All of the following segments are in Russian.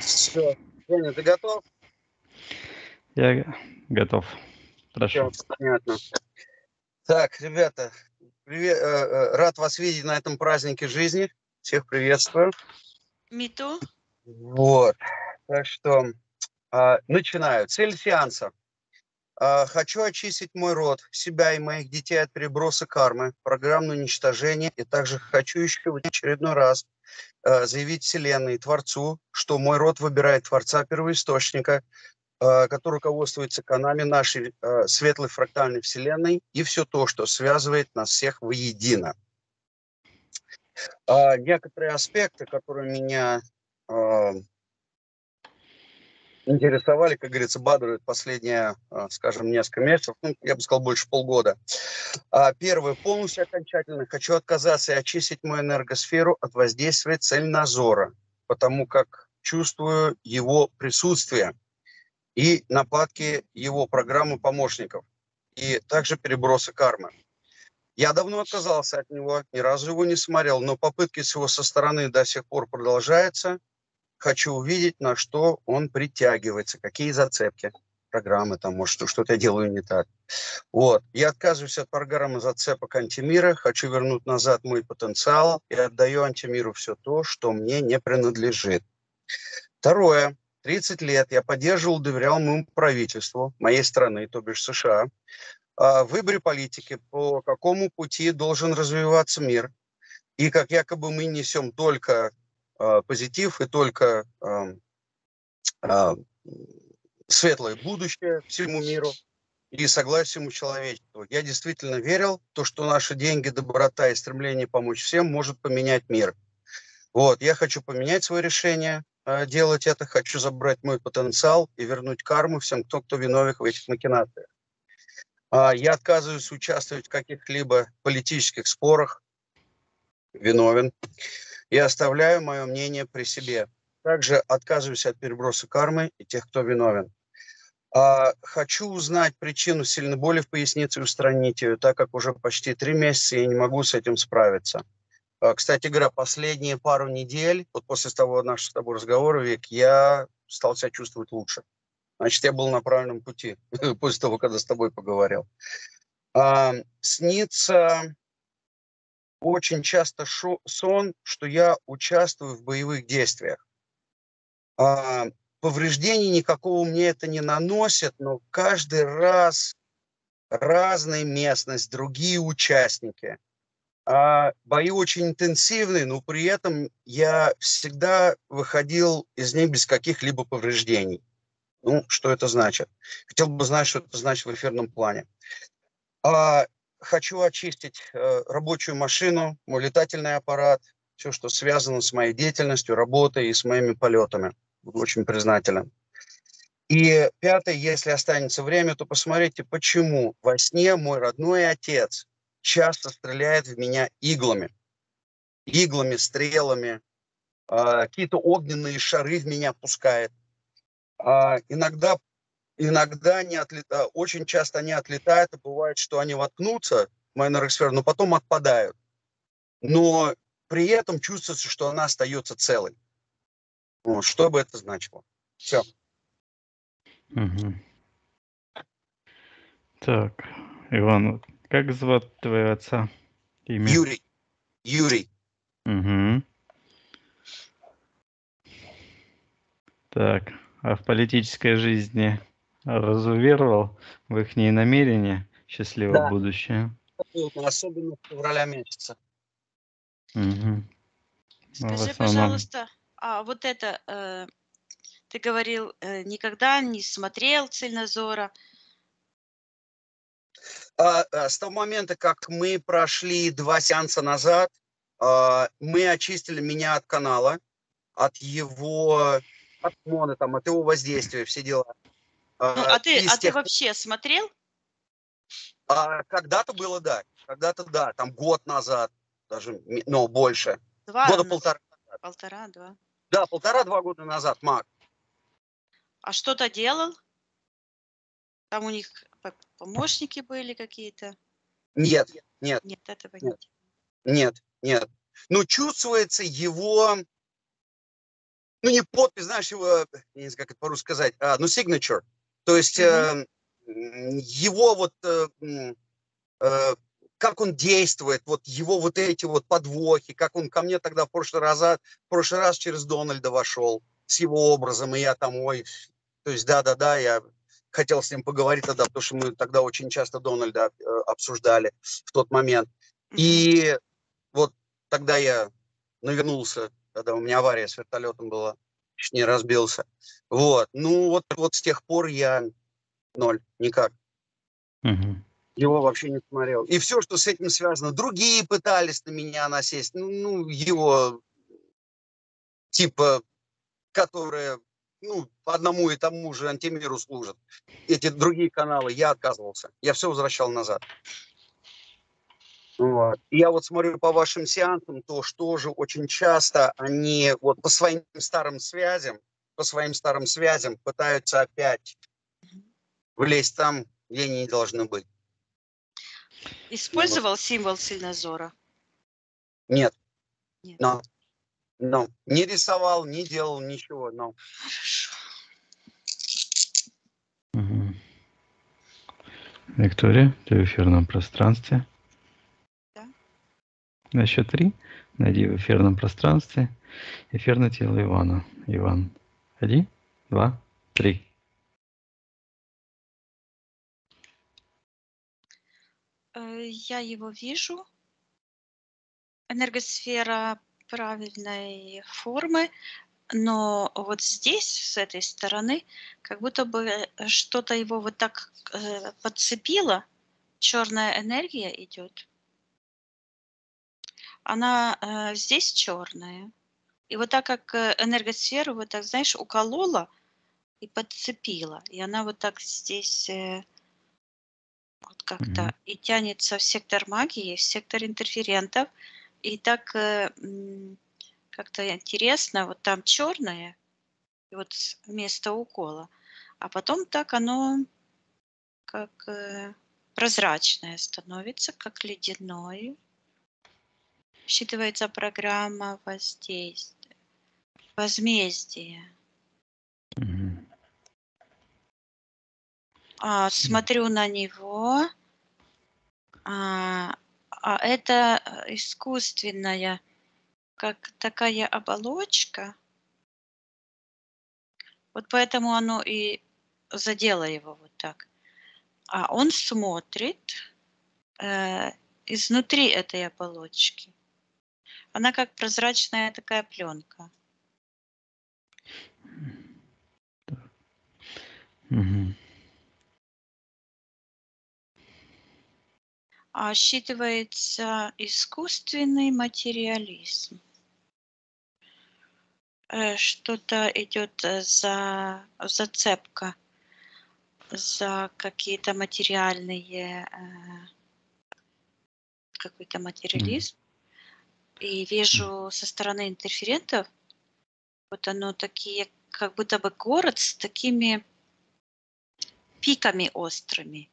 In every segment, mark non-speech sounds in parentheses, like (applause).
Все. Женя, ты готов? Я готов. Прошу. Все, понятно. Так, ребята, привет, э, э, рад вас видеть на этом празднике жизни. Всех приветствую. Миту. Вот. Так что э, начинаю. Цель сеанса. Э, хочу очистить мой род, себя и моих детей от переброса кармы, программное уничтожение. И также хочу еще в очередной раз заявить Вселенной, Творцу, что мой род выбирает Творца Первоисточника, э, который руководствуется канами нашей э, светлой фрактальной Вселенной и все то, что связывает нас всех воедино. А, некоторые аспекты, которые меня интересовали, как говорится, бадруют последние, а, скажем, несколько месяцев, ну, я бы сказал, больше полгода. А, первое, полностью окончательно хочу отказаться и очистить мою энергосферу от воздействия цельнозора, потому как чувствую его присутствие и нападки его программы помощников, и также перебросы кармы. Я давно отказался от него, ни разу его не смотрел, но попытки с его со стороны до сих пор продолжаются. Хочу увидеть, на что он притягивается, какие зацепки программы, там, может, что-то я делаю не так. Вот. Я отказываюсь от программы зацепок антимира, хочу вернуть назад мой потенциал и отдаю антимиру все то, что мне не принадлежит. Второе. 30 лет я поддерживал, доверял моему правительству, моей страны, то бишь США, в выборе политики, по какому пути должен развиваться мир, и как якобы мы несем только э, позитив и только э, светлое будущее всему миру и согласие всему человечеству. Я действительно верил, то, что наши деньги, доброта и стремление помочь всем может поменять мир. Вот, я хочу поменять свое решение, э, делать это, хочу забрать мой потенциал и вернуть карму всем, кто, кто виновен в этих макинациях. А, я отказываюсь участвовать в каких-либо политических спорах, виновен, и оставляю мое мнение при себе. Также отказываюсь от переброса кармы и тех, кто виновен. А, хочу узнать причину сильной боли в пояснице и устранить ее, так как уже почти три месяца я не могу с этим справиться. А, кстати говоря, последние пару недель, вот после того нашего с тобой разговора, Вик, я стал себя чувствовать лучше. Значит, я был на правильном пути (laughs) после того, когда с тобой поговорил. А, снится очень часто шо, сон, что я участвую в боевых действиях. А, повреждений никакого мне это не наносит, но каждый раз разная местность, другие участники. А, бои очень интенсивные, но при этом я всегда выходил из них без каких-либо повреждений. Ну, что это значит? Хотел бы знать, что это значит в эфирном плане. А, хочу очистить э, рабочую машину, мой летательный аппарат, все, что связано с моей деятельностью, работой и с моими полетами. Буду очень признателен. И пятое, если останется время, то посмотрите, почему во сне мой родной отец часто стреляет в меня иглами. Иглами, стрелами, э, какие-то огненные шары в меня пускает – а, иногда, иногда они отлетают, очень часто они отлетают, и бывает, что они воткнутся в мою энергосферу, но потом отпадают. Но при этом чувствуется, что она остается целой. Вот, что бы это значило? Все. Угу. Так, Иван, как зовут твоего отца? Имя? Юрий. Юрий. Угу. Так, а в политической жизни разуверовал в их намерения счастливого да. будущего? Особенно в февраля месяца. Угу. Скажи, основном... пожалуйста, а вот это э, ты говорил, э, никогда не смотрел Цельнозора. А, а, с того момента, как мы прошли два сеанса назад, а, мы очистили меня от канала, от его от моны, там, от его воздействия, все дела. Ну, а, а ты, а тех... ты вообще смотрел? А, когда-то было, да. Когда-то, да. Там год назад, даже, ну, больше. Два Года полтора назад. Полтора, два. Да, полтора-два года назад, Мак. А что-то делал? Там у них помощники были какие-то? Нет, нет. Нет, этого нет. Нет, нет. Ну, чувствуется его ну не подпись, знаешь, его, не знаю, как это по-русски сказать, а, ну signature. То есть э, его вот, э, э, как он действует, вот его вот эти вот подвохи, как он ко мне тогда в прошлый раз, в прошлый раз через Дональда вошел с его образом, и я там, ой, то есть да-да-да, я хотел с ним поговорить тогда, потому что мы тогда очень часто Дональда э, обсуждали в тот момент. И вот тогда я навернулся, когда у меня авария с вертолетом была, чуть не разбился. Вот. Ну вот, вот с тех пор я ноль, никак. Угу. Его вообще не смотрел. И все, что с этим связано, другие пытались на меня насесть. Ну, ну его типа, которые ну, одному и тому же антимиру служат. Эти другие каналы, я отказывался. Я все возвращал назад. Вот. Я вот смотрю по вашим сеансам, то что же очень часто они вот по своим старым связям, по своим старым связям пытаются опять влезть там, где они не должны быть. Использовал вот. символ сильнозора? Нет. Нет. Но, но не рисовал, не делал ничего. Но. Хорошо. Угу. Виктория, ты в эфирном пространстве. На счет три найди в эфирном пространстве эфирное тело Ивана. Иван. Один, два, три. Э, я его вижу. Энергосфера правильной формы, но вот здесь, с этой стороны, как будто бы что-то его вот так э, подцепило. Черная энергия идет она э, здесь черная. И вот так как э, энергосферу вот так, знаешь, уколола и подцепила, и она вот так здесь э, вот как-то mm-hmm. и тянется в сектор магии, в сектор интерферентов, и так э, как-то интересно, вот там черное, и вот вместо укола, а потом так оно как э, прозрачное становится, как ледяное, Считывается программа воздействия, возмездия. Мгм. А, смотрю на него. А, а это искусственная, как такая оболочка. Вот поэтому оно и задело его вот так. А он смотрит э, изнутри этой оболочки. Она как прозрачная такая пленка. Угу. А считывается искусственный материализм. Э, что-то идет э, за зацепка за какие-то материальные э, какой-то материализм и вижу со стороны интерферентов, вот оно такие, как будто бы город с такими пиками острыми.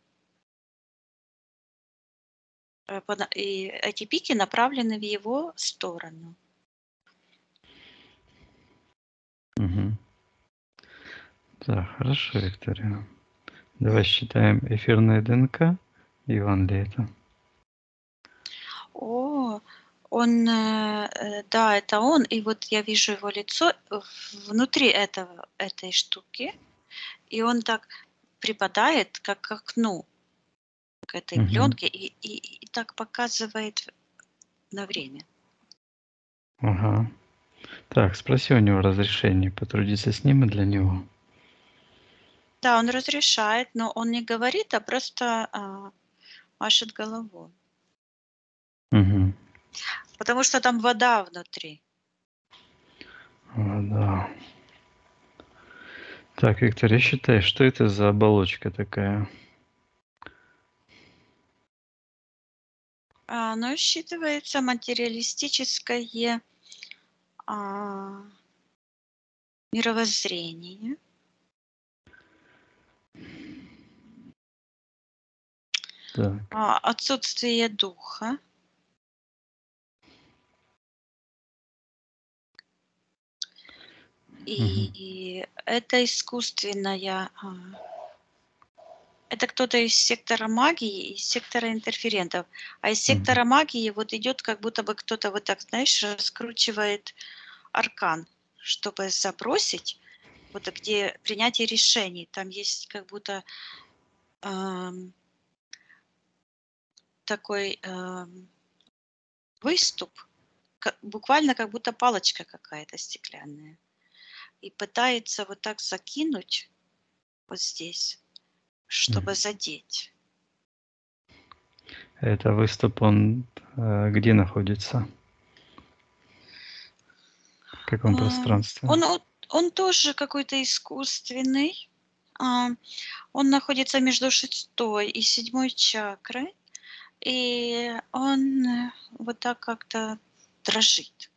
Э, и эти пики направлены в его сторону. Угу. Да, хорошо, Виктория. Давай считаем эфирное ДНК. Иван ли это? О, он, э, э, да, это он, и вот я вижу его лицо внутри этого, этой штуки, и он так припадает как к окну, к этой угу. пленке, и, и, и так показывает на время. Ага. Так, спроси у него разрешение потрудиться с ним и для него. Да, он разрешает, но он не говорит, а просто а, машет головой. Потому что там вода внутри. Вода. Так, Виктор, я считаю, что это за оболочка такая? А, ну, считывается материалистическое а, мировоззрение. Так. А, отсутствие духа. И это искусственная... а, Это кто-то из сектора магии, из сектора интерферентов. А из сектора магии вот идет, как будто бы кто-то вот так, знаешь, раскручивает аркан, чтобы забросить, вот где принятие решений. Там есть как будто ам, такой ам, выступ, ка- буквально как будто палочка какая-то стеклянная. И пытается вот так закинуть вот здесь, чтобы задеть. Это выступ, он э, где находится? В каком пространстве? Он, он тоже какой-то искусственный. А, Он находится между шестой и седьмой чакрой. И он э, вот так как-то дрожит.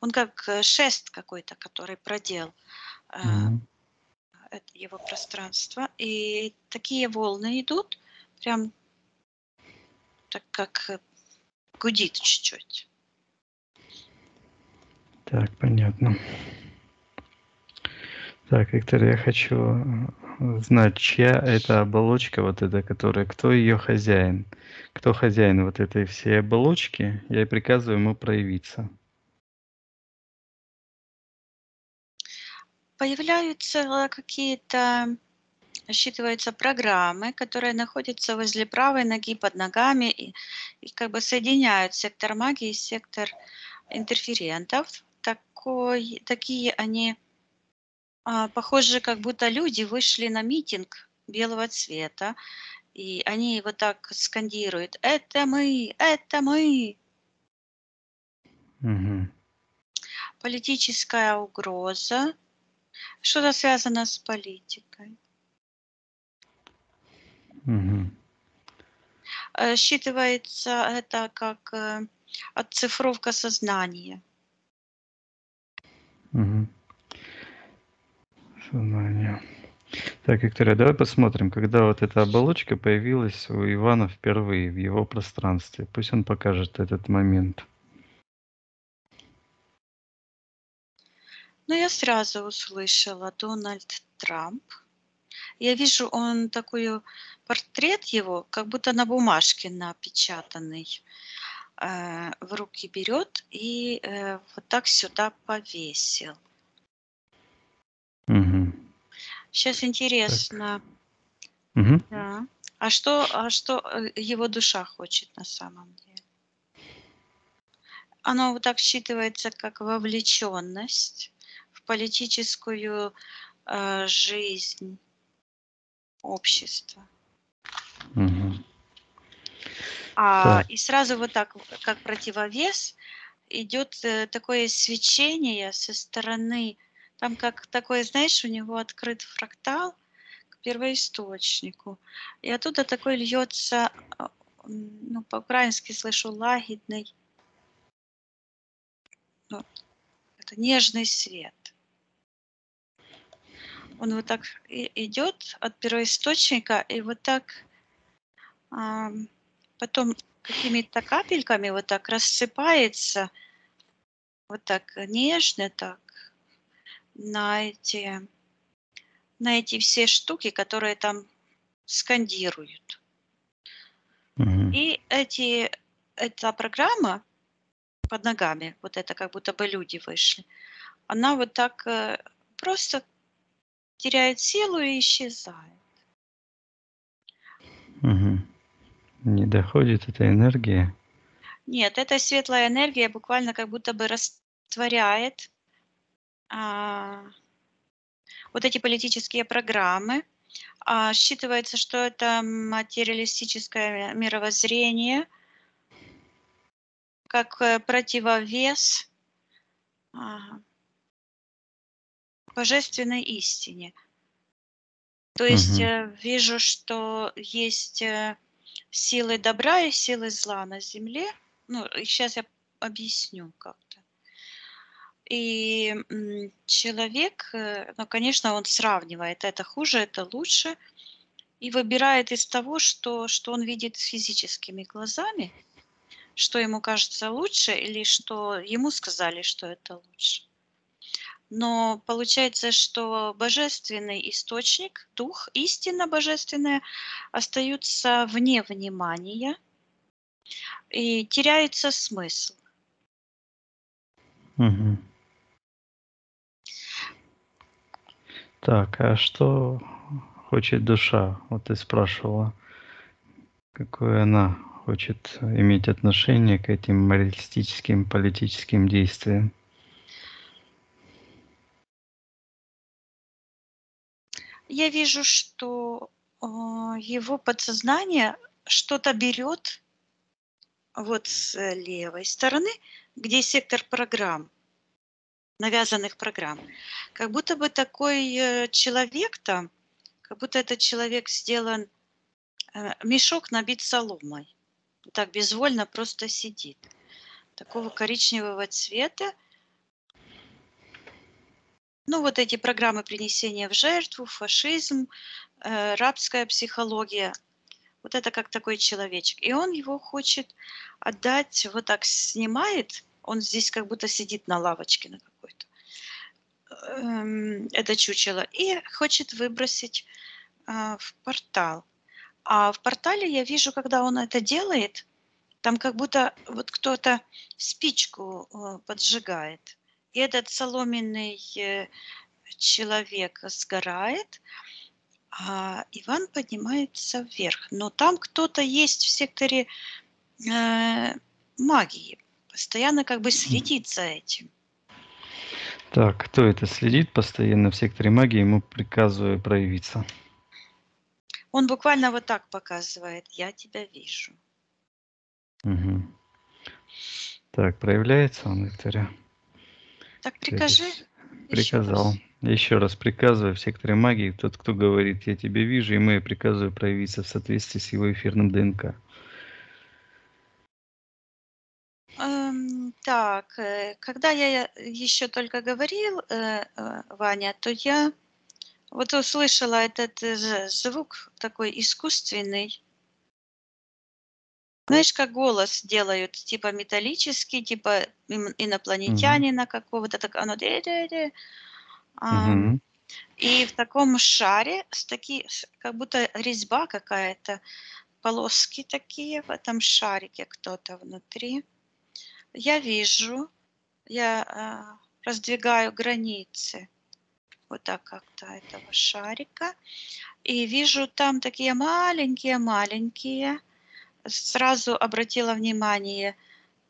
Он как э, шест какой-то, который продел э, это его пространство. И такие волны идут, прям так как э, гудит чуть-чуть. Так, понятно. Так, Виктор, я хочу знать, чья это оболочка, вот эта, которая, кто ее хозяин? Кто хозяин вот этой всей оболочки? Я и приказываю ему проявиться. Появляются какие-то, считываются программы, которые находятся возле правой ноги под ногами и, и как бы соединяют сектор магии и сектор интерферентов. Такой, такие они а, похожи, как будто люди вышли на митинг белого цвета, и они вот так скандируют «Это мы! Это мы!» Мгм. Политическая угроза. Что-то связано с политикой. Э, Считывается это как э, отцифровка сознания. Мгм. Сознание. Так, Виктория, давай посмотрим, когда вот эта оболочка появилась у Ивана впервые в его пространстве. Пусть он покажет этот момент. Но я сразу услышала Дональд Трамп. Я вижу, он такой портрет его, как будто на бумажке напечатанный, э, в руки берет и э, вот так сюда повесил. Мгм. Сейчас интересно, Мгм. да. А что, а что э, его душа хочет на самом деле? Оно вот так считывается как вовлеченность политическую э, жизнь общества. Мгм. А, и сразу вот так, как противовес, идет э, такое свечение со стороны, там как такое, знаешь, у него открыт фрактал к первоисточнику, и оттуда такой льется, а, ну, по-украински слышу, лагидный, ну, это нежный свет. Он вот так идет от первоисточника, и вот так ам, потом какими-то капельками вот так рассыпается, вот так нежно так, на эти, на эти все штуки, которые там скандируют. Мгм. И эти, эта программа под ногами, вот это как будто бы люди вышли, она вот так э, просто теряет силу и исчезает. Мгм. Не доходит эта энергия. Нет, эта светлая энергия буквально как будто бы растворяет а, вот эти политические программы. А, считывается, что это материалистическое мировоззрение, как э, противовес а, божественной истине. То есть э, вижу, что есть э, силы добра и силы зла на Земле. Ну, сейчас я объясню как-то. И человек, э, ну, конечно, он сравнивает, это хуже, это лучше, и выбирает из того, что, что он видит физическими глазами, что ему кажется лучше, или что ему сказали, что это лучше. Но получается, что божественный источник, дух, истина божественная остаются вне внимания, и теряется смысл. Мгм. Так, а что хочет душа? Вот ты спрашивала, какое она хочет иметь отношение к этим моралистическим политическим действиям. Я вижу, что а, его подсознание что-то берет вот с левой стороны, где сектор программ, навязанных программ. Как будто бы такой э, человек там, как будто этот человек сделан, э, мешок набит соломой. Так безвольно просто сидит. Такого коричневого цвета. Ну, вот эти программы принесения в жертву, фашизм, э, рабская психология, вот это как такой человечек. И он его хочет отдать, вот так снимает, он здесь как будто сидит на лавочке на какой-то, эм, это чучело, и хочет выбросить а, в портал. А в портале я вижу, когда он это делает, там как будто вот кто-то спичку э, поджигает. И этот соломенный э, человек сгорает, а Иван поднимается вверх. Но там кто-то есть в секторе э, магии, постоянно как бы следит за этим. Так, кто это следит постоянно в секторе магии, ему приказываю проявиться. Он буквально вот так показывает, я тебя вижу. Угу. Так, проявляется он, Виктория? Так прикажи. Приказал. Еще раз приказываю в секторе магии, тот, кто говорит, я тебя вижу, и мы приказываю проявиться в соответствии с его эфирным ДНК. Эм, так, э, когда я еще только говорил, э, э, Ваня, то я вот услышала этот звук такой искусственный. Знаешь, как голос делают, типа металлический, типа инопланетянина mm-hmm. какого-то, так оно Мгм. И в таком шаре, с таки, как будто резьба какая-то, полоски такие в этом шарике кто-то внутри. Я вижу, я а, раздвигаю границы вот так как-то этого шарика. И вижу там такие маленькие-маленькие. Сразу обратила внимание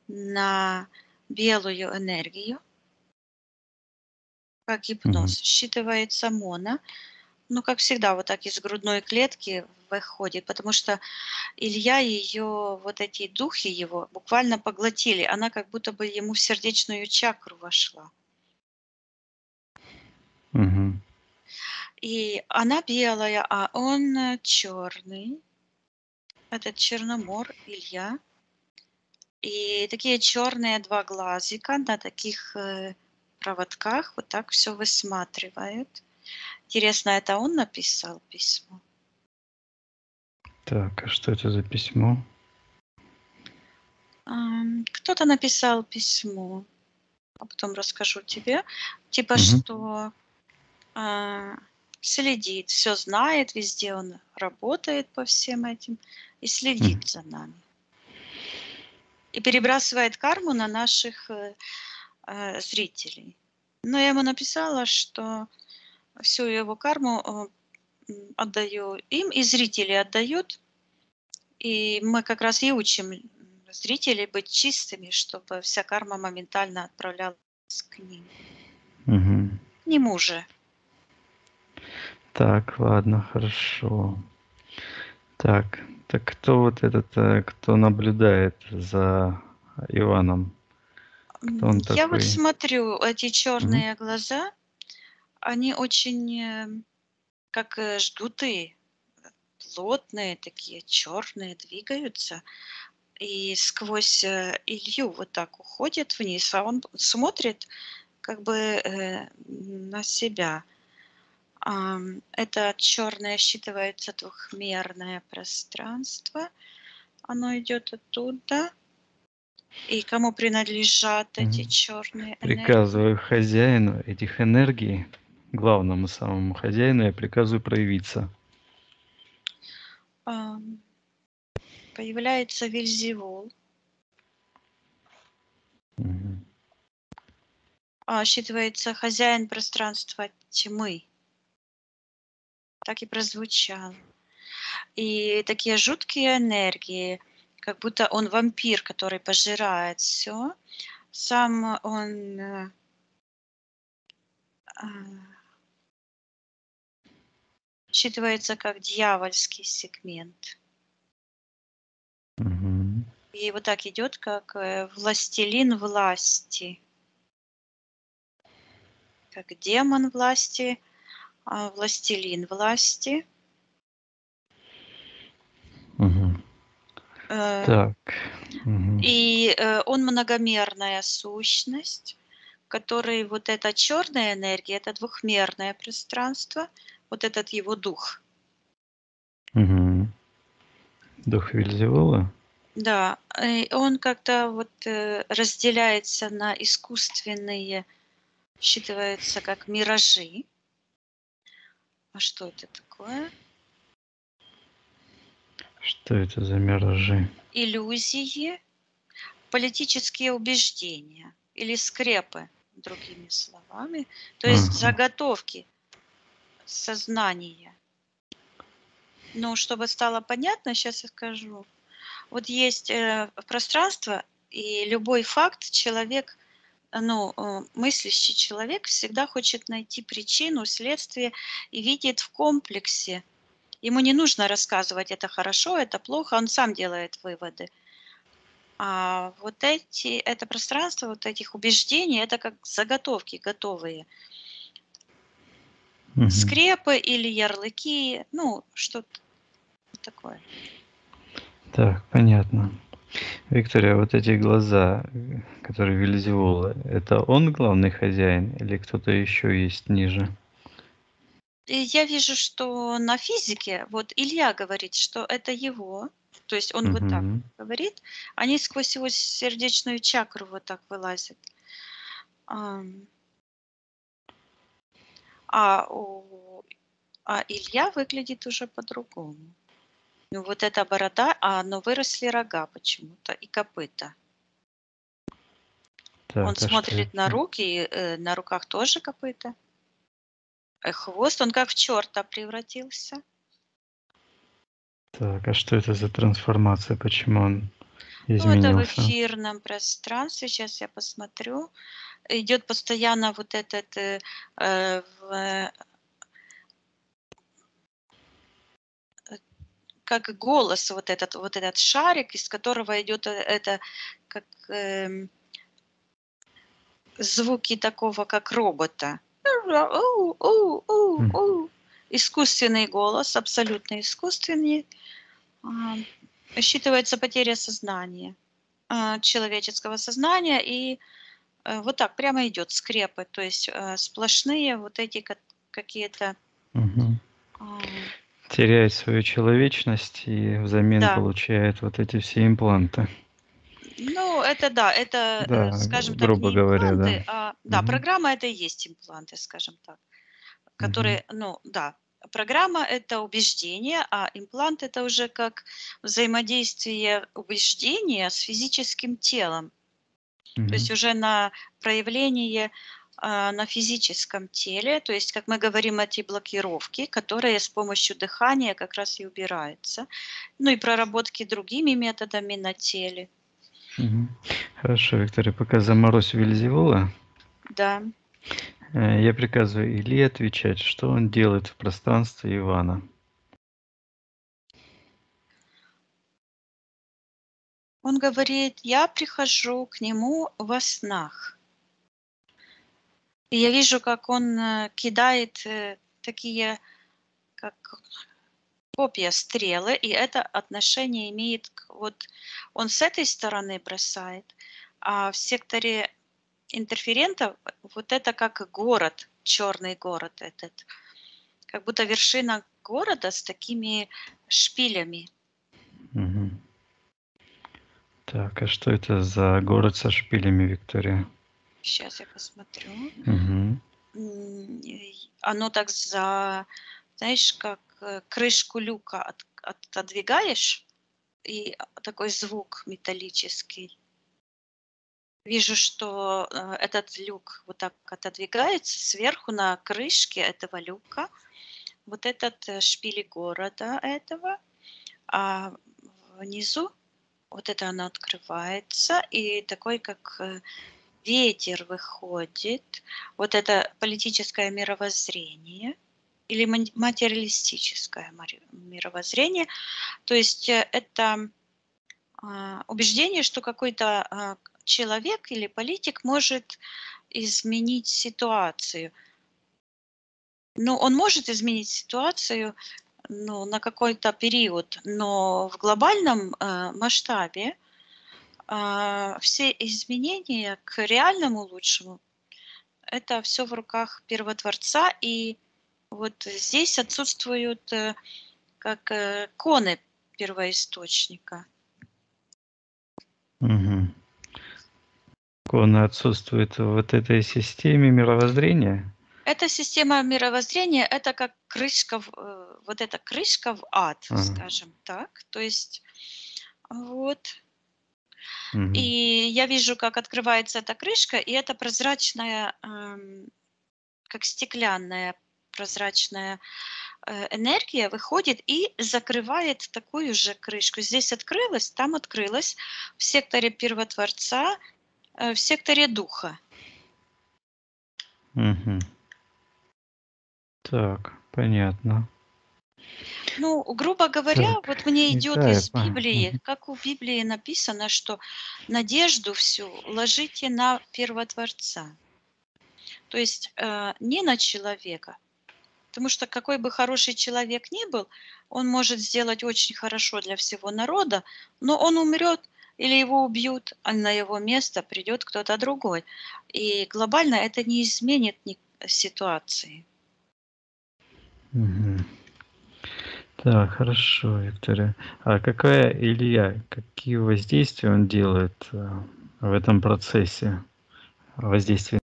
на белую энергию как гипноз. Считывается моно. Ну, как всегда, вот так из грудной клетки выходит, потому что Илья ее, вот эти духи его буквально поглотили. Она как будто бы ему в сердечную чакру вошла. Мгм. И она белая, а он э, черный. Этот Черномор, Илья. И такие черные два глазика на таких э, проводках вот так все высматривает. Интересно, это он написал письмо? Так, а что это за письмо? Кто-то написал письмо, а потом расскажу тебе. Типа, Мгм. что а, следит, все знает, везде он работает по всем этим и следит за нами. И перебрасывает карму на наших э, э, зрителей. Но я ему написала, что всю его карму э, отдаю им, и зрители отдают. И мы как раз и учим зрителей быть чистыми, чтобы вся карма моментально отправлялась к ним. Угу. К нему же. Так, ладно, хорошо. Так, так кто вот этот, э, кто наблюдает за Иваном? Кто он Я вот такой? смотрю, эти черные глаза, они очень э, как э, жгуты, плотные такие, черные, двигаются. И сквозь Илью вот так уходит вниз, а он смотрит как бы э, на себя. Это черное считывается двухмерное пространство. Оно идет оттуда И кому принадлежат эти черные энергии? Приказываю хозяину этих энергий, главному самому хозяину, я приказываю проявиться. Появляется Вильзевул, Мгм. а, считывается хозяин пространства тьмы. Так и прозвучало. И такие жуткие энергии, как будто он вампир, который пожирает все. Сам он э, считывается как дьявольский сегмент. Мгм. И вот так идет, как э, властелин власти. Как демон власти, властелин власти. Э, Так. Мгм. И э, он многомерная сущность, который вот эта черная энергия, это двухмерное пространство, вот этот его дух. Мгм. Дух Вильзевула? Да, он как-то вот э, разделяется на искусственные, считывается как миражи. А что это такое? Что это за миражи? Иллюзии, политические убеждения или скрепы, другими словами. То есть Ага. заготовки сознания. Ну, чтобы стало понятно, сейчас я скажу. Вот есть э, пространство, и любой факт человек, ну, э, мыслящий человек всегда хочет найти причину, следствие и видит в комплексе. Ему не нужно рассказывать, это хорошо, это плохо, он сам делает выводы. А вот эти, это пространство вот этих убеждений, это как заготовки готовые. Мгм. Скрепы или ярлыки, ну, что-то такое. Так, понятно. Виктория, вот эти глаза, которые Вильзевула, это он главный хозяин или кто-то еще есть ниже? Я вижу, что на физике, вот Илья говорит, что это его, то есть он вот так говорит, они сквозь его сердечную чакру вот так вылазят. А, у, а Илья выглядит уже по-другому. Ну вот эта борода, а но выросли рога почему-то и копыта. Так, Он а что смотрит на это? руки, э, на руках тоже копыта. Э, Хвост, он как в черта превратился. Так, а что это за трансформация? Почему он Ну, это в изменился? эфирном пространстве. Сейчас я посмотрю. Идет постоянно вот этот э, э, в, как голос вот этот вот этот шарик, из которого идет э, это как эм, звуки такого как робота. Искусственный голос, абсолютно искусственный. А, Считывается потеря сознания, а, человеческого сознания, и э, вот так прямо идет скрепы, то есть э, сплошные вот эти ка- какие-то... Мгм. Теряет свою человечность и взамен Да, получает вот эти все импланты. ну это да, это, э, Да, скажем так, грубо не говоря, импланты, да. а да, Мгм. программа это и есть импланты, скажем так, которые, ну да, программа это убеждение, а имплант это уже как взаимодействие убеждения с физическим телом. То есть уже на проявление на физическом теле, то есть, как мы говорим, эти блокировки, которые с помощью дыхания как раз и убираются, ну и проработки другими методами на теле. Хорошо, Виктория, пока заморозь Вильзевула, да. э, я приказываю Илье отвечать, что он делает в пространстве Ивана. Он говорит, я прихожу к нему во снах. И я вижу, как он э, кидает э, такие, как копья, стрелы, и это отношение имеет, вот он с этой стороны бросает, а в секторе интерферентов вот это как город, черный город этот, как будто вершина города с такими шпилями. Мгм. Так, а что это за город со шпилями, Виктория? Сейчас я посмотрю. Угу. Оно так за, знаешь, как э, крышку люка от- отодвигаешь, и такой звук металлический. Вижу, что э, этот люк вот так отодвигается сверху на крышке этого люка. Вот этот э, шпили города этого, а внизу вот это оно открывается, и такой как ветер выходит. Вот это политическое мировоззрение или материалистическое мировоззрение. То есть э, это а, убеждение, что какой-то а, человек или политик может изменить ситуацию. Ну, он может изменить ситуацию ну, на какой-то период, но в глобальном э, масштабе а, все изменения к реальному лучшему это все в руках первотворца, и вот здесь отсутствуют э, как э, коны первоисточника. Угу. Он отсутствует в вот этой системе мировоззрения? Эта система мировоззрения это как крышка, в, э, вот эта крышка в ад, Ага. скажем так. То есть вот. И я вижу, как открывается эта крышка, и это прозрачная, эм, как стеклянная прозрачная э, энергия выходит и закрывает такую же крышку. Здесь открылась, там открылась в секторе первотворца, э, в секторе духа. Мгм. Так, понятно. Ну, грубо говоря, Так, вот мне идет итак, из Библии, как у Библии написано, что надежду всю ложите на первотворца. То есть э, не на человека. Потому что какой бы хороший человек ни был, он может сделать очень хорошо для всего народа, но он умрет или его убьют, а на его место придет кто-то другой. И глобально это не изменит ни- ситуации. Мгм. Так, хорошо, Виктория. А какая Илья, какие воздействия он делает э, в этом процессе воздействия?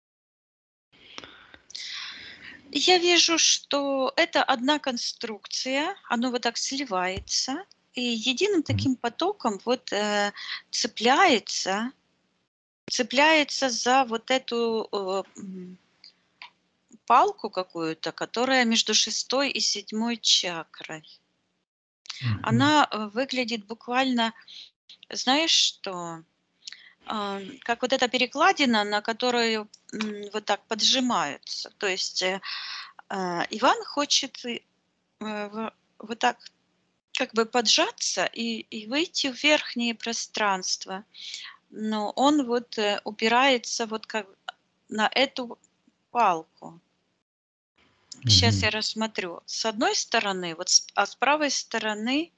Я вижу, что это одна конструкция, оно вот так сливается, и единым таким потоком вот э, цепляется, цепляется за вот эту э, палку какую-то, которая между шестой и седьмой чакрой. Она э, выглядит буквально, знаешь что, А, как вот эта перекладина, на которую вот так поджимаются. То есть э, а, Иван хочет э, вот так как бы поджаться и, и выйти в верхнее пространство. Но он вот упирается вот как на эту палку. Сейчас я рассмотрю. С одной стороны, вот с- а с правой стороны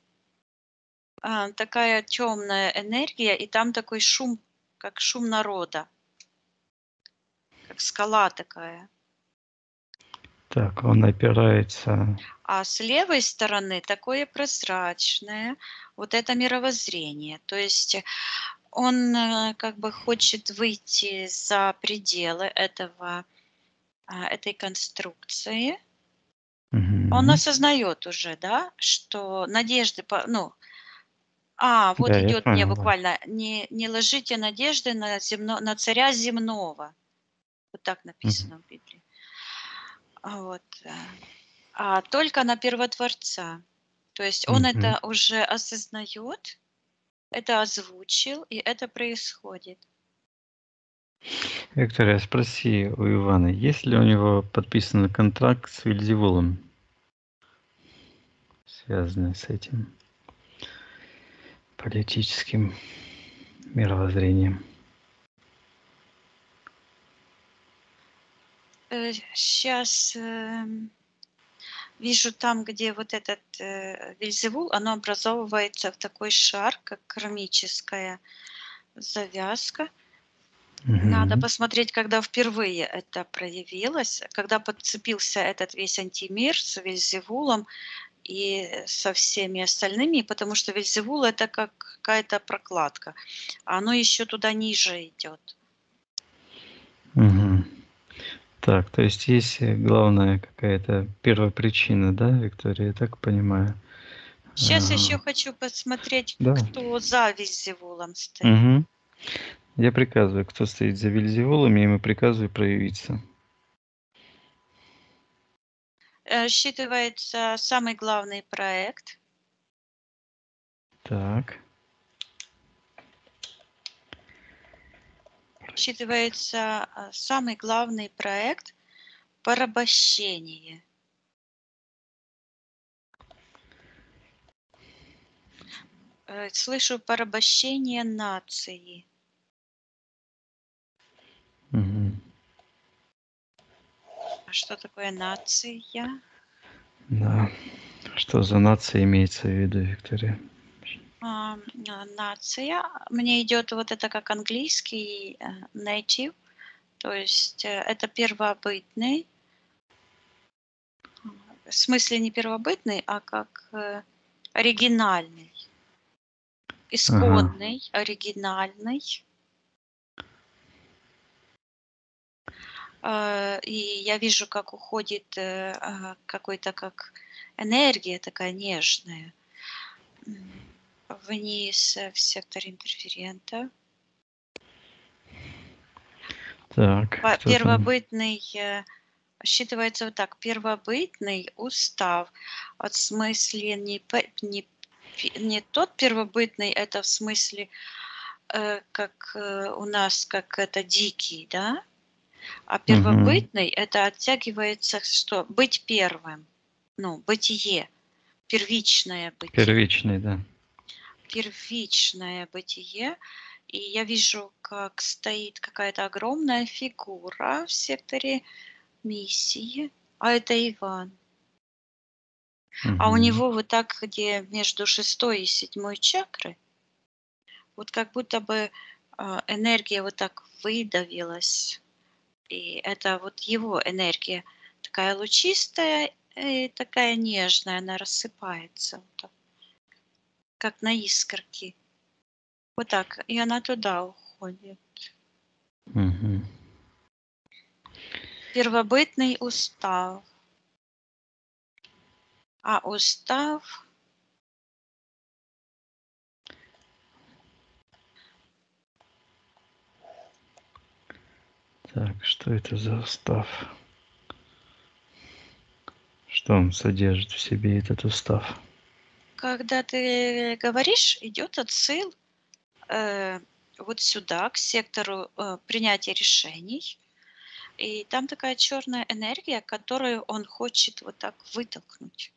а, такая темная энергия, и там такой шум, как шум народа, как скала такая. Так, он опирается. А с левой стороны такое прозрачное, вот это мировоззрение. То есть он э, как бы хочет выйти за пределы этого, этой конструкции. Он Мгм. осознает уже, да, что надежды, по- ну, а, вот Да, идет мне буквально, не, не ложите надежды на, земно, на царя земного. Вот так написано в Библии. А Вот. э, А только на первотворца. То есть он Мгм. это уже осознает, это озвучил, и это происходит. Виктория, спроси у Ивана, есть ли у него подписан контракт с Вильзевулом, связанный с этим политическим мировоззрением? Сейчас вижу там, где вот этот э, Вильзевул, оно образовывается в такой шар, как кармическая завязка. Надо посмотреть, когда впервые это проявилось, когда подцепился этот весь антимир с Вильзевулом, и со всеми остальными, потому что Вельзевул это как какая-то прокладка, а оно еще туда ниже идет. Угу. Так, то есть есть главная какая-то первопричина, да, Виктория, я так понимаю? Сейчас а, еще хочу посмотреть, да. кто за Вельзевулом стоит. Угу. Я приказываю, кто стоит за Вельзевулом, я ему приказываю проявиться. Э, считывается самый главный проект. Так. Считывается э, самый главный проект порабощение. Э, слышу порабощение нации. А что такое нация? Да. Что за нация имеется в виду, Виктория? А, нация. Мне идет вот это как английский э, native, то есть э, это первобытный, в смысле не первобытный, а как э, оригинальный, исходный, ага. оригинальный. И я вижу, как уходит э, какой-то как энергия такая нежная вниз в сектор интерферента. Так. Первобытный э, считывается вот так. Первобытный устав. Вот в смысле не, не, не тот первобытный, это в смысле э, как у нас, как это дикий, да? А первобытный угу. это оттягивается что? Быть первым. Ну, бытие. Первичное бытие. Первичное, да. Первичное бытие. И я вижу, как стоит какая-то огромная фигура в секторе миссии. А это Иван. Угу. А у него вот так, где между шестой и седьмой чакры, вот как будто бы а, энергия вот так выдавилась и это вот его энергия такая лучистая и такая нежная, она рассыпается, вот так, как на искорки. Вот так, и она туда уходит. Угу. Первобытный устав. А устав Так, что это за устав? Что он содержит в себе этот устав? Когда ты говоришь, идет отсыл э, вот сюда, к сектору э, принятия решений. И там такая черная энергия, которую он хочет вот так вытолкнуть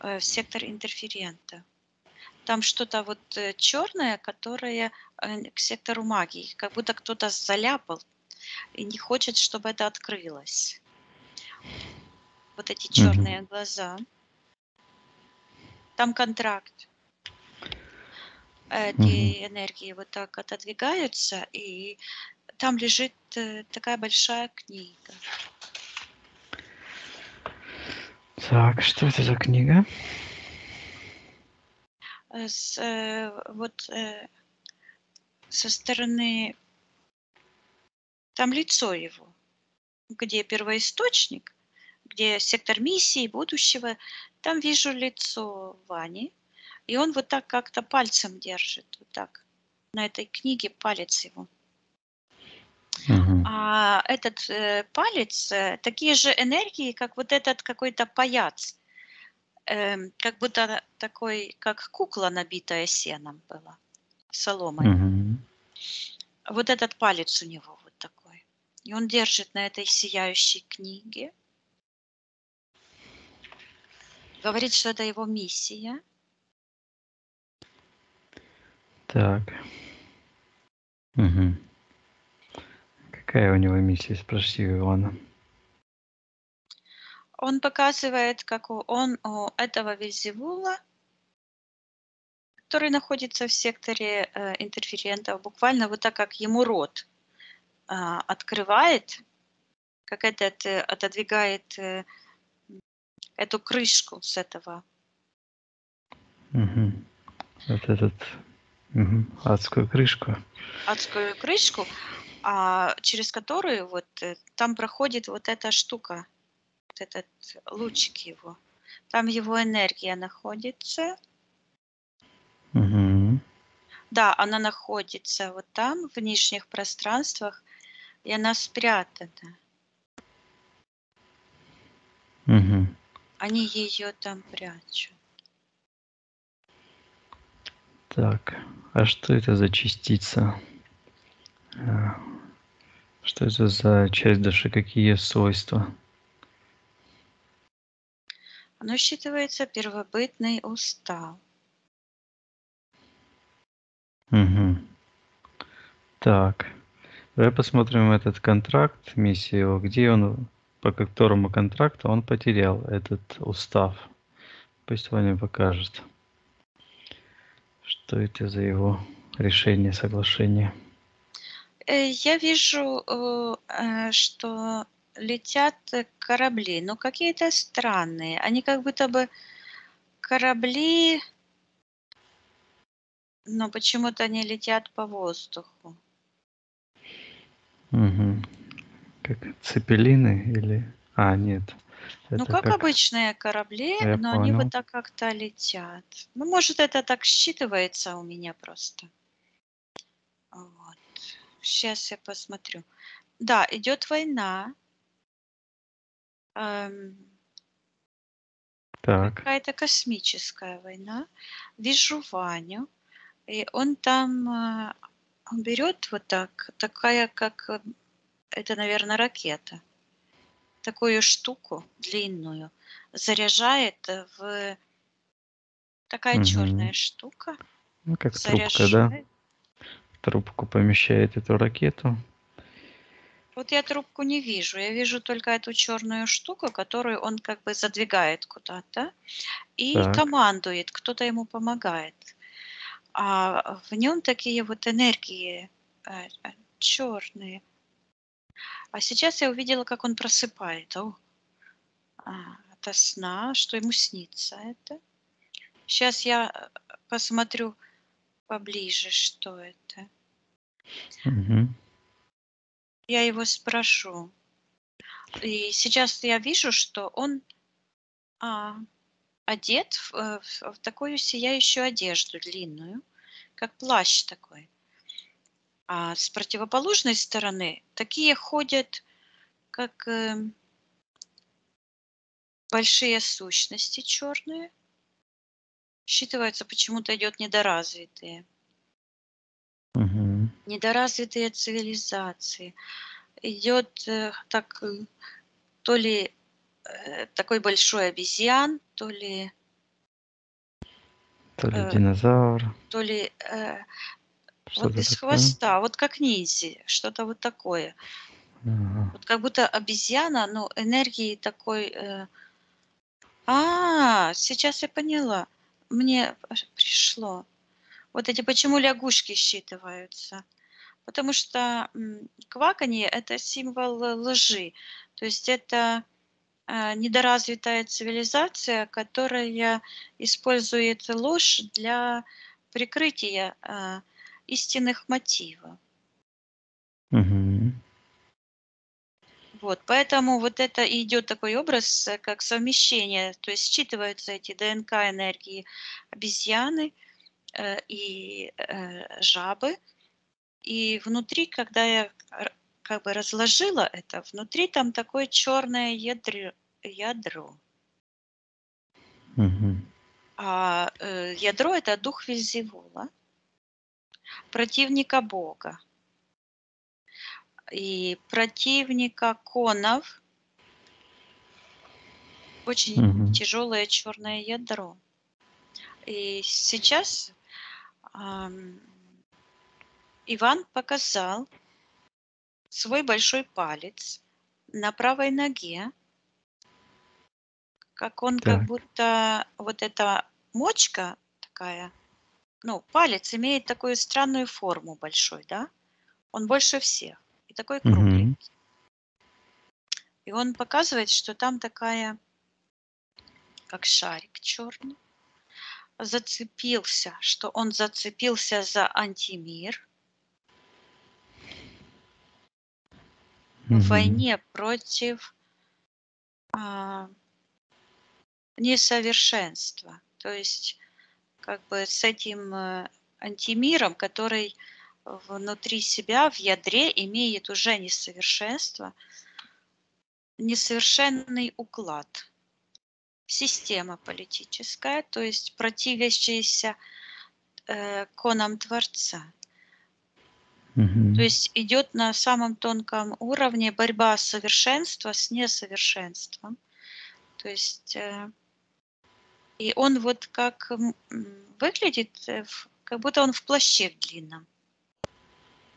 э, в сектор интерферента. Там что-то вот э, черное, которое э, к сектору магии, как будто кто-то заляпал и не хочет, чтобы это открылось. Вот эти черные угу. глаза. Там контракт. Эти угу. энергии вот так отодвигаются, и там лежит э, такая большая книга. Так, что это за книга? С, э, вот э, со стороны там лицо его, где первоисточник, где сектор миссии будущего, там вижу лицо Вани, и он вот так как-то пальцем держит, вот так, на этой книге палец его. Угу. А этот э, палец, э, такие же энергии, как вот этот какой-то паяц, э, как будто такой, как кукла, набитая сеном была, соломой. Угу. Вот этот палец у него и он держит на этой сияющей книге. Говорит, что это его миссия. Так. Угу. Какая у него миссия, спроси Ивана. Он показывает, как он у этого Визивула, который находится в секторе э, интерферентов, буквально вот так, как ему рот открывает, как этот отодвигает э, эту крышку с этого. Угу. Вот этот угу. адскую крышку. Адскую крышку, а через которую вот э, там проходит вот эта штука, вот этот лучик его. Там его энергия находится. Угу. Да, она находится вот там, в нижних пространствах, и она спрятана. Угу. Они ее там прячут. Так, а что это за частица? А, Что это за часть души? Какие свойства? Оно считывается первобытный устав. Угу. Так, давай посмотрим этот контракт, миссию, где он, по которому контракту он потерял этот устав. Пусть Ваня покажет, что это за его решение, соглашение. Э, Я вижу, э, э, что летят корабли, но какие-то странные. Они как будто бы корабли, но почему-то они летят по воздуху. Угу. Как цепелины или... А, нет. Ну, как, как... обычные корабли, Я но они понял. вот так как-то летят. Ну, может, это так считывается у меня просто. Вот. Сейчас я посмотрю. Да, идет война. Эм, Так, какая-то космическая война. Вижу Ваню, и он там э, он берет вот так, такая, как это, наверное, ракета, такую штуку длинную, заряжает э, в такая Мгм. черная штука, ну как трубка, да? заряжает. Трубку помещает эту ракету. Вот я трубку не вижу, я вижу только эту черную штуку, которую он как бы задвигает куда-то и Так. командует, кто-то ему помогает. А в нем такие вот энергии черные. А сейчас я увидела, как он просыпает. О, а, это сна, что ему снится это. Сейчас я э, посмотрю поближе, что это. Мгм. Я его спрошу. И сейчас я вижу, что он а, одет в, э, в- в такую сияющую одежду длинную, как плащ такой. А с противоположной стороны такие ходят, как эм, большие сущности черные. Считывается, почему-то идет недоразвитые. Мгм. недоразвитые цивилизации. Идет э, так, э, то ли э, такой большой обезьян, то ли, То ли Э, динозавр, то ли э, вот без такое. хвоста, вот как ниндзя, что-то вот такое. Ага. Вот как будто обезьяна, но энергии такой... э, А, сейчас я поняла. Мне пришло. Вот эти почему лягушки считываются. Потому что кваканье– это символ лжи. То есть это э, недоразвитая цивилизация, которая использует ложь для прикрытия э, истинных мотивов. Мгм. Вот, поэтому вот это и идет такой образ, э, как совмещение, то есть считываются эти ДНК энергии обезьяны э, и э, жабы, и внутри, когда я как бы разложила это, внутри там такое черное ядро, ядро. Мгм. А э, ядро это дух Вильзевула, противника Бога и противника конов, очень Мгм. тяжелое черное ядро. И сейчас ам, Иван показал свой большой палец на правой ноге, как он как Так. будто вот эта мочка такая, ну, палец имеет такую странную форму большой, да? Он больше всех и такой кругленький. И он показывает, что там такая как шарик черный, зацепился, что он зацепился за антимир в войне против а, несовершенства. То есть как бы с этим э, антимиром, который внутри себя, в ядре имеет уже несовершенство, несовершенный уклад, система политическая, то есть противящаяся э, конам Творца. Мгм. То есть идет на самом тонком уровне борьба совершенства с несовершенством. То есть э, и он вот как выглядит, э, как будто он в плаще в длинном,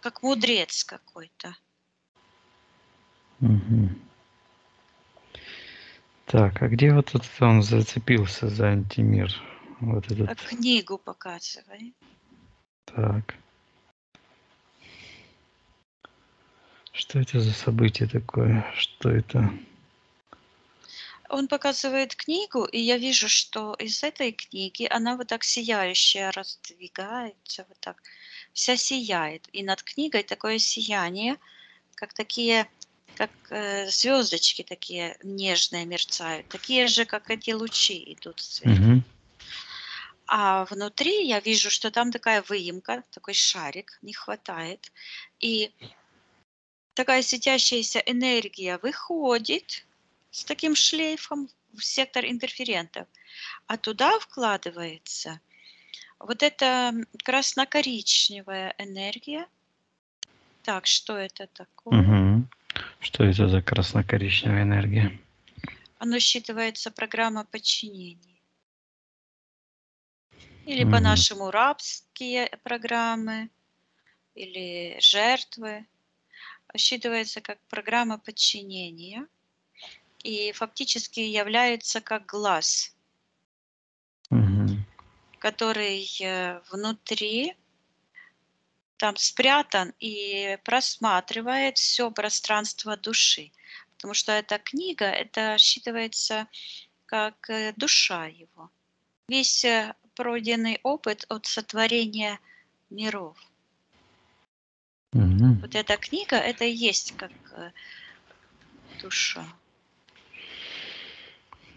как мудрец какой-то. Мгм. Так, а где вот этот он зацепился за антимир? Вот А этот. книгу показывай. Так. Что это за событие такое? Что это? Он показывает книгу, и я вижу, что из этой книги она вот так сияющая раздвигается, вот так, вся сияет. И над книгой такое сияние, как такие, как э, звездочки такие нежные мерцают, такие же, как эти лучи идут сверху. Мгм. А внутри я вижу, что там такая выемка, такой шарик, не хватает. И такая светящаяся энергия выходит с таким шлейфом в сектор интерферентов, а туда вкладывается вот эта красно-коричневая энергия. Так, что это такое? Мгм. Что это за красно-коричневая энергия? Оно считывается программа подчинения. Или Мгм. по-нашему рабские программы, или жертвы. Считывается как программа подчинения и фактически является как глаз, Мгм. который э, внутри там спрятан и просматривает все пространство души. Потому что эта книга, это считывается как э, душа его. Весь э, пройденный опыт от сотворения миров. Мгм. Вот эта книга, это и есть как душа.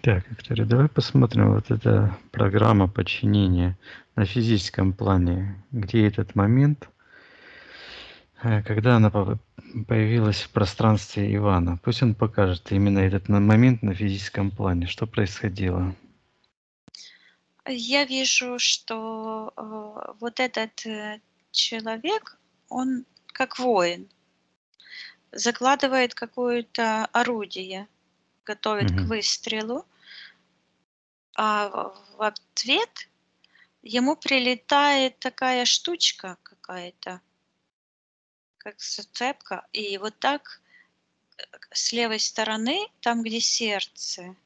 Так, Виктория, давай посмотрим вот эта программа подчинения на физическом плане. Где этот момент, э, когда она по- появилась в пространстве Ивана? Пусть он покажет именно этот момент на физическом плане. Что происходило? Я вижу, что э, вот этот э, человек, он как воин, закладывает какое-то орудие, готовит к Мгм. выстрелу, а в ответ ему прилетает такая штучка какая-то, как зацепка, и вот так э, с левой стороны, там, где сердце,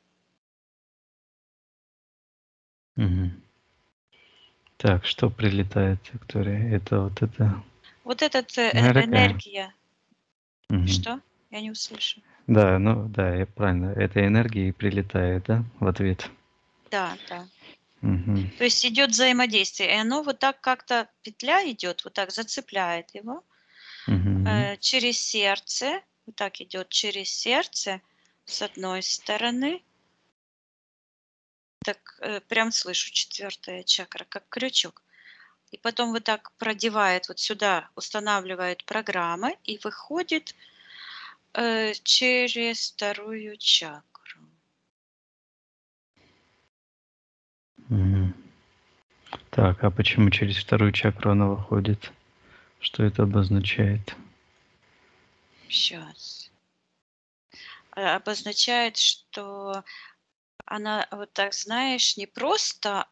Мгм. Так, что прилетает, Виктория? Это вот это... вот эта э, Энергия. Мгм. что? Я не услышу. Да, ну да, я правильно. Эта энергия и прилетает, да, в ответ. Да, да. Мгм. То есть идет взаимодействие, и оно вот так как-то петля идет, вот так зацепляет его Мгм. э, через сердце, вот так идет через сердце с одной стороны, так э, прям слышу четвертая чакра, как крючок. И потом вот так продевает вот сюда, устанавливает программы и выходит э, через вторую чакру. Мгм. Так, а почему через вторую чакру она выходит? Что это обозначает? Сейчас. Обозначает, что она вот так, знаешь, не просто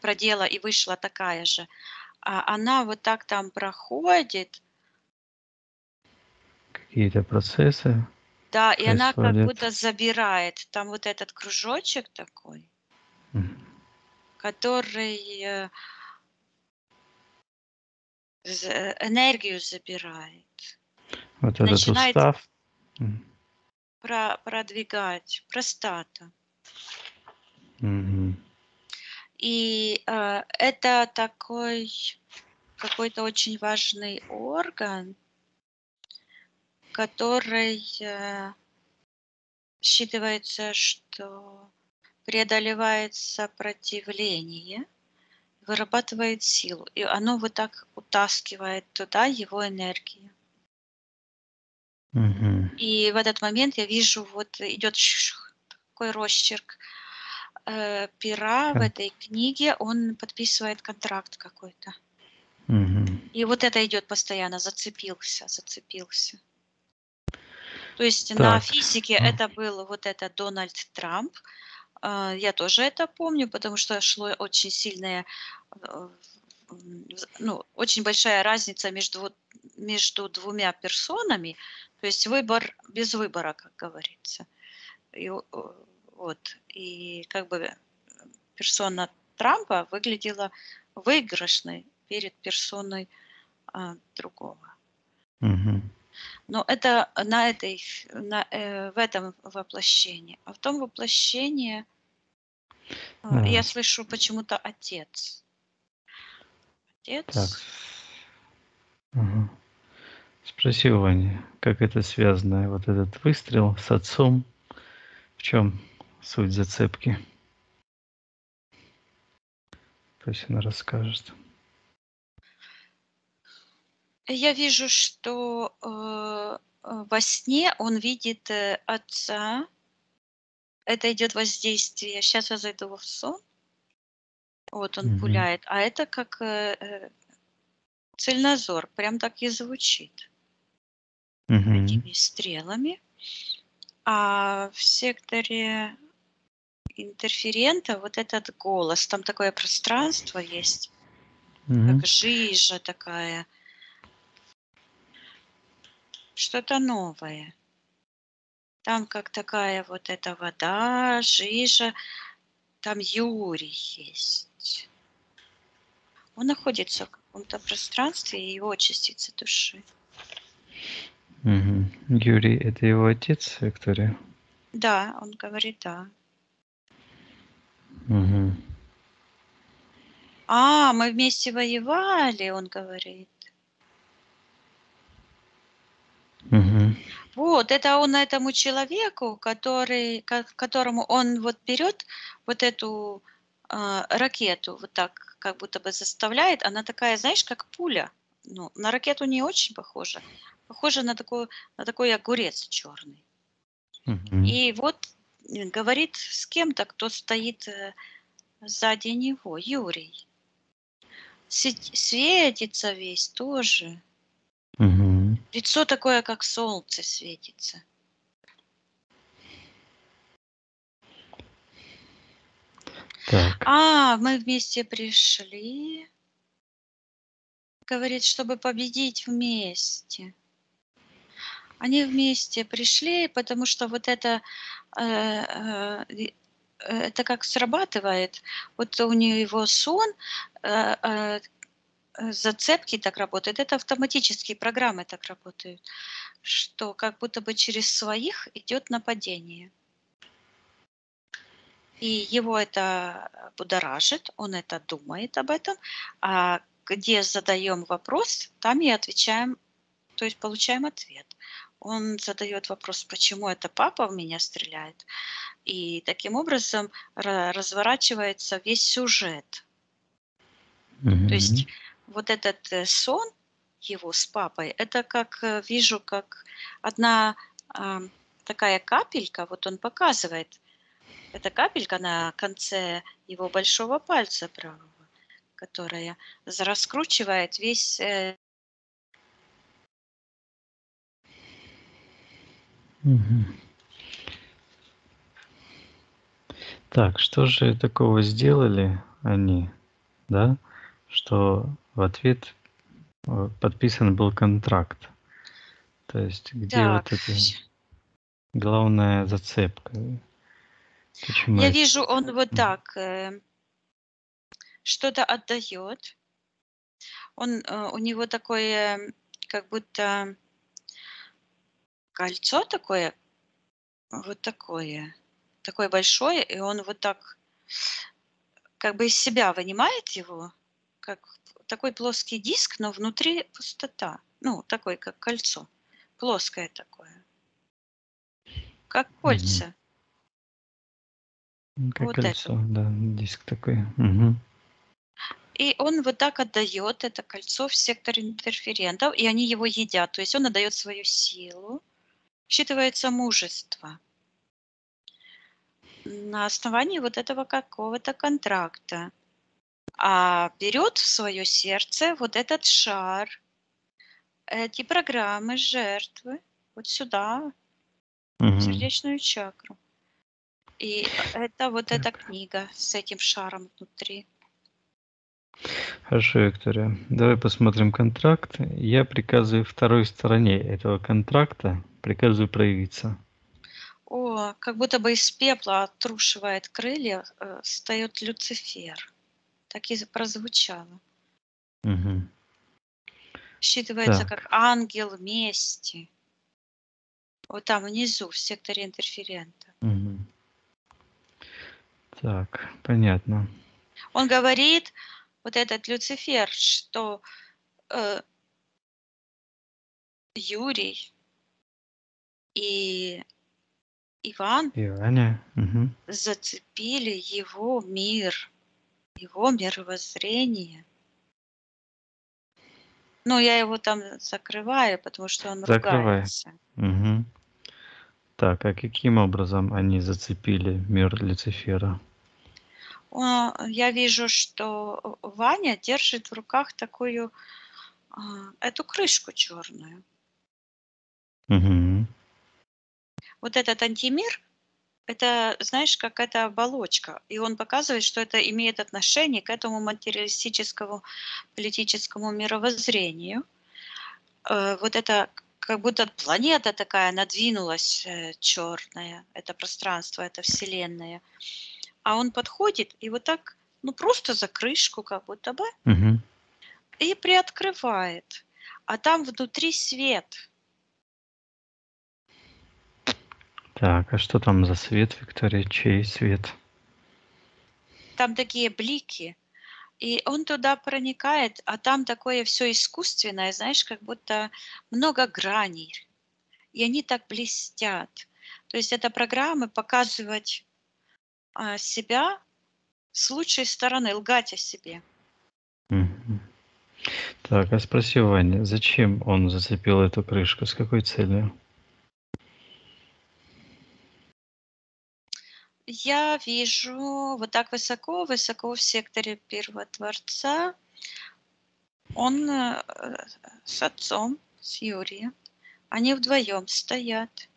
продела и вышла такая же, а она вот так там проходит, Какие-то процессы да, и она как будто забирает. Там вот этот кружочек такой. Который э, з- энергию забирает, Вот этот начинает устав. Про- продвигать простата. Мгм. И э, это такой какой-то очень важный орган, который э, считывается, что преодолевает сопротивление, вырабатывает силу, и оно вот так утаскивает туда его энергию. Мгм. И в этот момент я вижу, вот идет такой росчерк э, пера в этой книге, он подписывает контракт какой-то. Мгм. И вот это идет постоянно, зацепился, зацепился. То есть на Так. физике М. это был вот этот Дональд Трамп. А, Я тоже это помню, потому что шло очень сильное, э, вз- ну, очень большая разница между, между двумя персонами, то есть выбор без выбора, как говорится. И, вот, и как бы персона Трампа выглядела выигрышной перед персоной а, другого. Мгм. Но это на этой, на, э, в этом воплощении. А в том воплощении а, я А. слышу почему-то отец. Отец. Так. Ага. Спроси у Вани, как это связано, вот этот выстрел с отцом, в чем суть зацепки? Пусть она расскажет. Я вижу, что э, э, во сне он видит э, отца. Это идет воздействие. Сейчас я зайду в сон. Вот он Мгм. пуляет. А это как э, э, цельнозор. Прям так и звучит. Мгм. Этими стрелами. А в секторе интерферента вот этот голос. Там такое пространство есть. Мгм. Как жижа такая. Что-то новое. Там как такая вот эта вода, жижа. Там Юрий есть. Он находится в каком-то пространстве, и его частица души. Мгм. Юрий, это его отец, Виктория? Да, он говорит да. Мгм. А, мы вместе воевали, он говорит. Мгм. Вот, это он этому человеку, который, ко- которому он вот берет вот эту а, ракету, вот так как будто бы заставляет, она такая, знаешь, как пуля. Ну, на ракету не очень похожа. Похожа на такой, на такой огурец черный. И вот э, говорит с кем-то, кто стоит э, сзади него, Юрий. Светится весь тоже. Лицо такое, как солнце светится. Так. А, мы вместе пришли. Говорит, чтобы победить вместе. Они вместе пришли, потому что вот это, э, э, э, это как срабатывает. Вот у него сон, э, э, зацепки так работают. Это автоматические программы так работают, что как будто бы через своих идет нападение. И его это будоражит, он это думает об этом, а где задаем вопрос, там и отвечаем, то есть получаем ответ. Он задает вопрос, почему это папа в меня стреляет, и таким образом ра- разворачивается весь сюжет. То есть. Вот этот э, сон его с папой, это как э, вижу, как одна а, такая капелька, вот он показывает, эта капелька на конце его большого пальца правого, которая раскручивает весь э, Мгм. Так, что же такого сделали они, да, что в ответ э, подписан был контракт? То есть где так. вот эта главная зацепка? Почему Я это? вижу, он вот так э, что-то отдает. Он, э, у него такое, как будто кольцо такое, вот такое, такое большое, и он вот так как бы из себя вынимает его, как такой плоский диск, но внутри пустота. Ну, такой, как кольцо. Плоское такое. Как кольца. Как Вот кольцо, это. да, диск такой. Мгм. И он вот так отдает это кольцо в сектор интерферентов, и они его едят. То есть он отдает свою силу. Считывается мужество. На основании вот этого какого-то контракта. А берет в свое сердце вот этот шар, эти программы жертвы, вот сюда, в Мгм. сердечную чакру. И это вот эта книга с этим шаром внутри. Хорошо, Виктория. Давай посмотрим контракт. Я приказываю второй стороне этого контракта, приказываю проявиться. О, как будто бы из пепла отрушивает крылья, э, встает Люцифер. Так и прозвучало. Мгм. Считывается Так. как ангел мести. Вот там внизу, в секторе интерферента. Мгм. Так, понятно. Он говорит, вот этот Люцифер, что э, Юрий и Иван И Аня. Мгм. зацепили его мир, его мировоззрение. Ну, я его там закрываю, потому что он Закрывай. ругается. Мгм. Так, а каким образом они зацепили мир Люцифера? Я вижу, что Ваня держит в руках такую а, эту крышку черную. Мгм. Вот этот антимир, это, знаешь, как эта оболочка. И он показывает, что это имеет отношение к этому материалистическому политическому мировоззрению. Э, Вот это как будто планета такая надвинулась черная, это пространство, это вселенная. А он подходит и вот так, ну просто за крышку как будто бы, Мгм. и приоткрывает. А там внутри свет. Так, а что там за свет, Виктория? Чей свет? Там такие блики. И он туда проникает, а там такое все искусственное, знаешь, как будто много граней. И они так блестят. То есть это программы показывать а, себя с лучшей стороны, лгать о себе. Так, а спроси у Вани, зачем он зацепил эту крышку, с какой целью? Я вижу вот так высоко, высоко в секторе первого творца. Он э, с отцом, с Юрием. Они вдвоем стоят.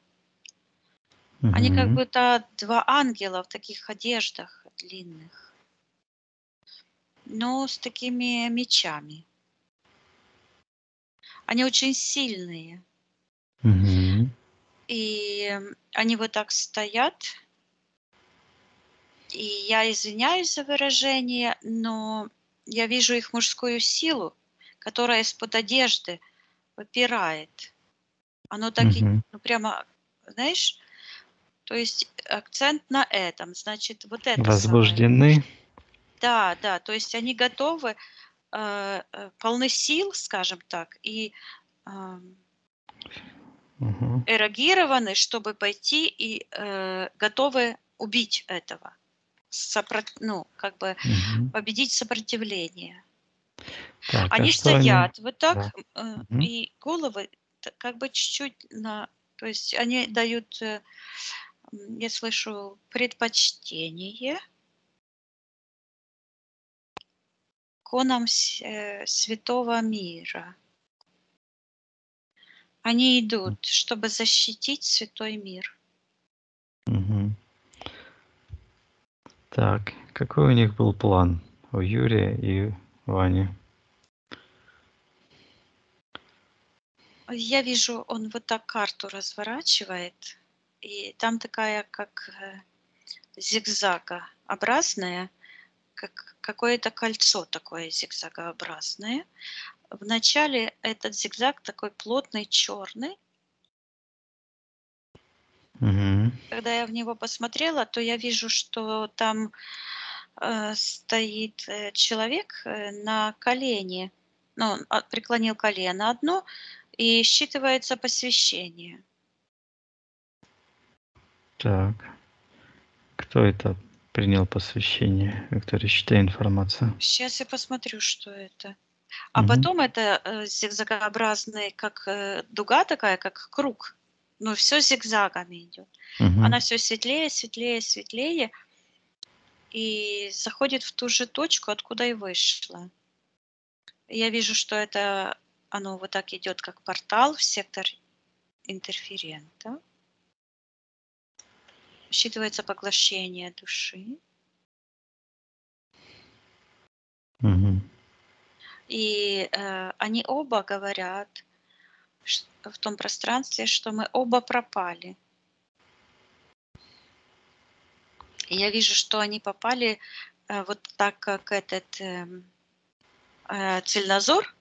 Они как будто два ангела в таких одеждах длинных. Но с такими мечами. Они очень сильные. Мгм. И они вот так стоят. И я извиняюсь за выражение, но я вижу их мужскую силу, которая из-под одежды выпирает. Оно так и, Мгм. ну прямо, знаешь, то есть акцент на этом. Значит, вот это самое. Возбуждены? Да, да, то есть они готовы, э, э, полны сил, скажем так, и Мгм. эрогированы, чтобы пойти и э, готовы убить этого. Сопро- ну, как бы Мгм. победить сопротивление. Так, а Они они... стоят вот так, Да. Мгм. и головы как бы чуть-чуть на... То есть они дают, э, я слышу, предпочтение конам э, святого мира. Они идут, чтобы защитить святой мир. Мгм. Так, какой у них был план у Юрия и Вани? Я вижу, он вот так карту разворачивает, и там такая, как э, зигзагообразная, как какое-то кольцо такое зигзагообразное. Вначале этот зигзаг такой плотный, черный. Мгм. Когда я в него посмотрела, то я вижу, что там э, стоит э, человек э, на колене, ну, он а, преклонил колено одно, и считывается посвящение. Так. Кто это принял посвящение? Виктория, считай информацию. Сейчас я посмотрю, что это. А Мгм. потом это э, зигзагообразный, как э, дуга такая, как круг. Ну, все зигзагами идет. Мгм. Она все светлее, светлее, светлее. И заходит в ту же точку, откуда и вышла. Я вижу, что это оно вот так идет, как портал в сектор интерферента. Считывается поглощение души. Мгм. И э, они оба говорят в том пространстве, что мы оба пропали. И я вижу, что они попали э, вот так, как этот эм, э, цельнозор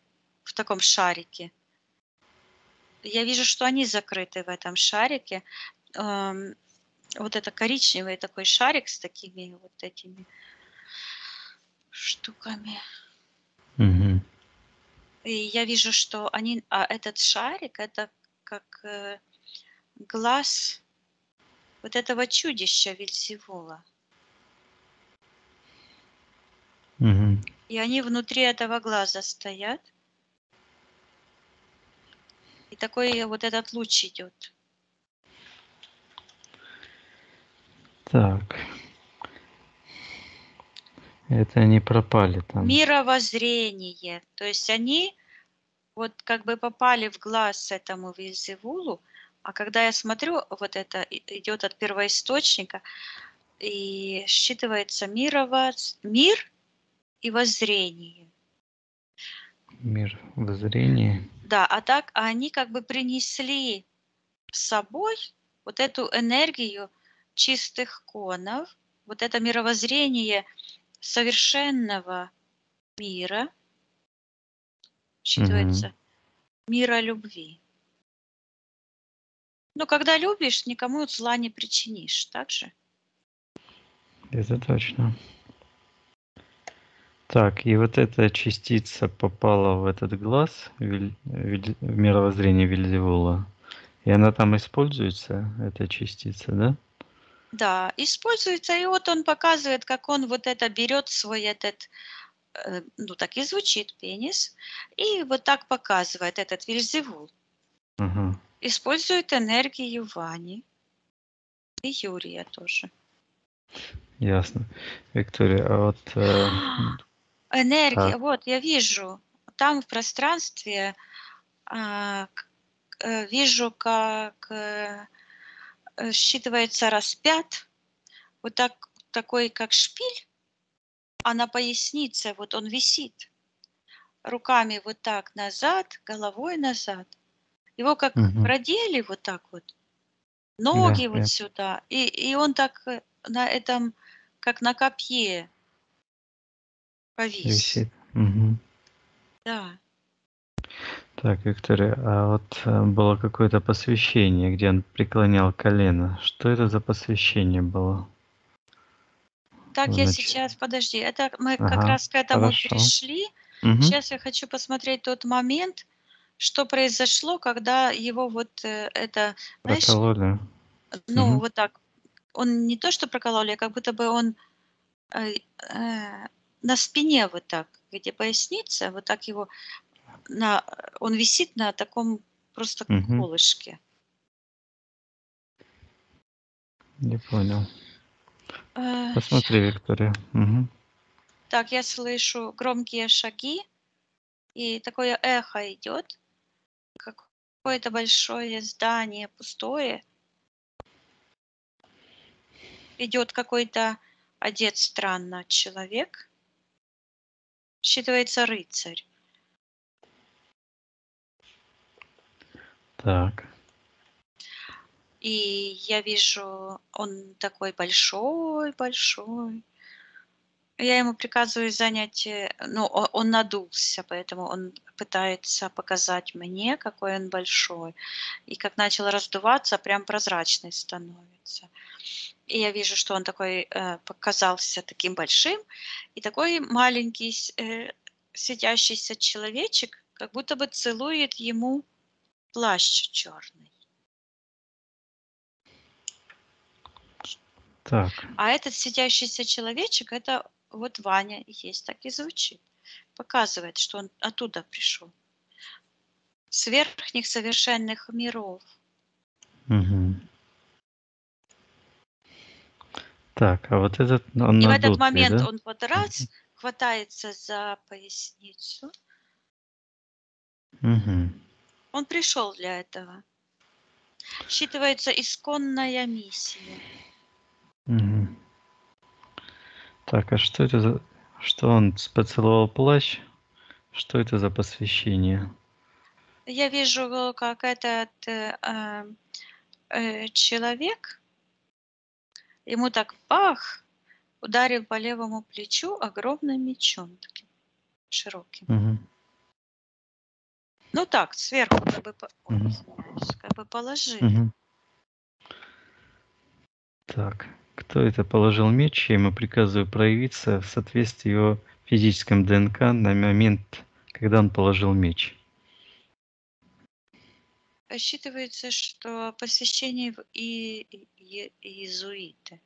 в таком шарике. Я вижу, что они закрыты в этом шарике. Эм, вот это коричневый такой шарик с такими вот этими штуками. Мгм. И я вижу, что они, а этот шарик, это как э, глаз вот этого чудища Вильзевула. Мгм. И они внутри этого глаза стоят. И такой вот этот луч идет. Так. Это они пропали там. Мировоззрение. То есть они вот как бы попали в глаз этому Вильзевулу, а когда я смотрю, вот это идет от первоисточника, и считывается мировоз... мир и воззрение. Мир воззрения. Да, а так а они как бы принесли с собой вот эту энергию чистых конов, вот это мировоззрение совершенного мира, считывается мира любви. Ну, когда любишь, никому зла не причинишь, так же? Это точно. Так, и вот эта частица попала в этот глаз, Виль- в мировоззрение Вильзевула. И она там используется, эта частица, да? Да, используется, и вот он показывает, как он вот это берет свой этот, э, ну так и звучит, пенис, и вот так показывает этот Вильзевул. Ага. Использует энергию Вани и Юрия тоже. Ясно. Виктория, а вот э, (gasps) Энергия, Так. вот я вижу, там в пространстве а, э, вижу, как э, считывается распят, вот так, такой как шпиль, а на пояснице вот он висит, руками вот так назад, головой назад. Его как Мгм. продели вот так вот, ноги вот я- сюда, и, и он так э, на этом, как на копье повис. висит. Мгм. Да. Так, Виктория, а вот э, было какое-то посвящение, где он преклонял колено. Что это за посвящение было? Так, я Значит, сейчас, подожди, это мы как ага, раз к этому хорошо. пришли. Мгм. Сейчас я хочу посмотреть тот момент, что произошло, когда его вот э, это, знаешь, Прокололи. ну Мгм. вот так, он не то что прокололи, а как будто бы он э, э, на спине вот так, где поясница, вот так его, на, он висит на таком просто Мгм. колышке. Не понял. Э, Посмотри, Виктория. Мгм. Так, я слышу громкие шаги, и такое эхо идет. Какое-то большое здание пустое. Идет какой-то одет странно человек. Считывается рыцарь. Так. И я вижу, он такой большой-большой. Я ему приказываю занять, э, ну, он надулся, поэтому он пытается показать мне, какой он большой. И как начал раздуваться, прям прозрачный становится. И я вижу, что он такой э, показался таким большим, и такой маленький э, светящийся человечек, как будто бы целует ему плащ черный. Так. А этот светящийся человечек, это вот Ваня есть, так и звучит. Показывает, что он оттуда пришел. С верхних совершенных миров. Угу. Так, а вот этот он И в этот момент да? он вот раз хватается за поясницу. Угу. Он пришел для этого. Считывается исконная миссия. Угу. Так, а что это за... Что он поцеловал плащ? Что это за посвящение? Я вижу, как этот э, э, э, человек, ему так бах, ударил по левому плечу огромным мечом таким широким. Угу. Ну так, сверху как бы, ой, извиняюсь, как бы положил. Угу. Так, кто это положил меч? Я ему приказываю проявиться в соответствии его физическом ДНК на момент, когда он положил меч. Рассчитывается, что посвящение в и, и- иезуиты.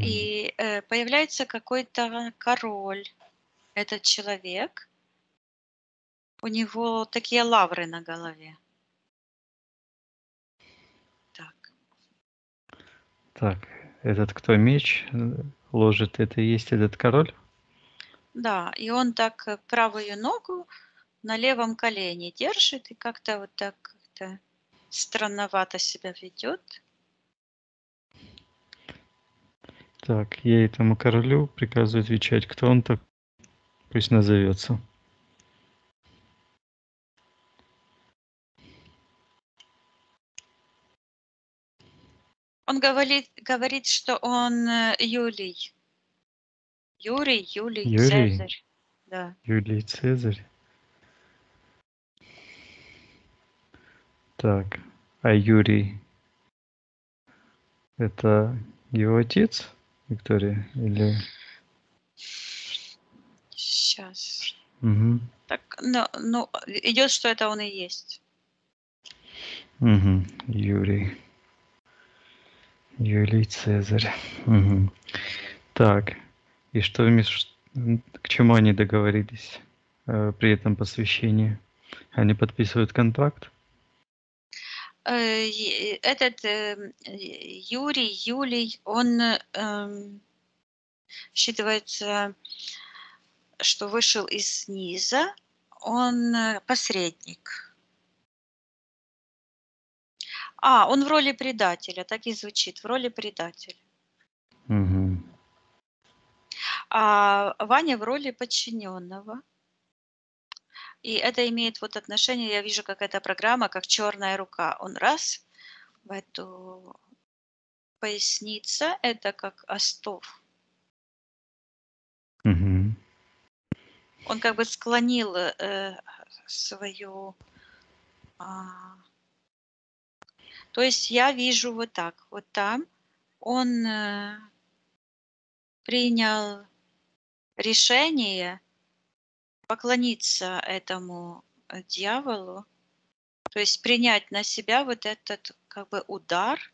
И э, появляется какой-то король, этот человек. У него такие лавры на голове. Так. Так, этот кто меч ложит, это и есть этот король? Да, и он так э, правую ногу на левом колене держит и как-то вот так как-то странновато себя ведет. Так, я этому королю приказываю отвечать, кто он так, пусть назовется. Он говорит, говорит, что он э, Юлий. Юрий, Юлий, Юрий? Цезарь. Да. Юлий Цезарь. Так, а Юрий это его отец, Виктория? Или... Сейчас. Угу. Так, ну, ну, идет, что это он и есть. Угу. Юрий. Юлий Цезарь. Угу. Так, и что. К чему они договорились э, при этом посвящении? Они подписывают контракт? Э, Этот э, Юрий, Юлий, он э, считывается, что вышел из низа, он э, посредник. А, он в роли предателя, так и звучит, в роли предателя. Угу. А Ваня в роли подчиненного. И это имеет вот отношение, я вижу, как эта программа, как черная рука. Он раз в эту поясница, это как остов. Угу. Он как бы склонил э, свою... а, то есть я вижу вот так, вот там он э, принял решение поклониться этому э, дьяволу, то есть принять на себя вот этот как бы удар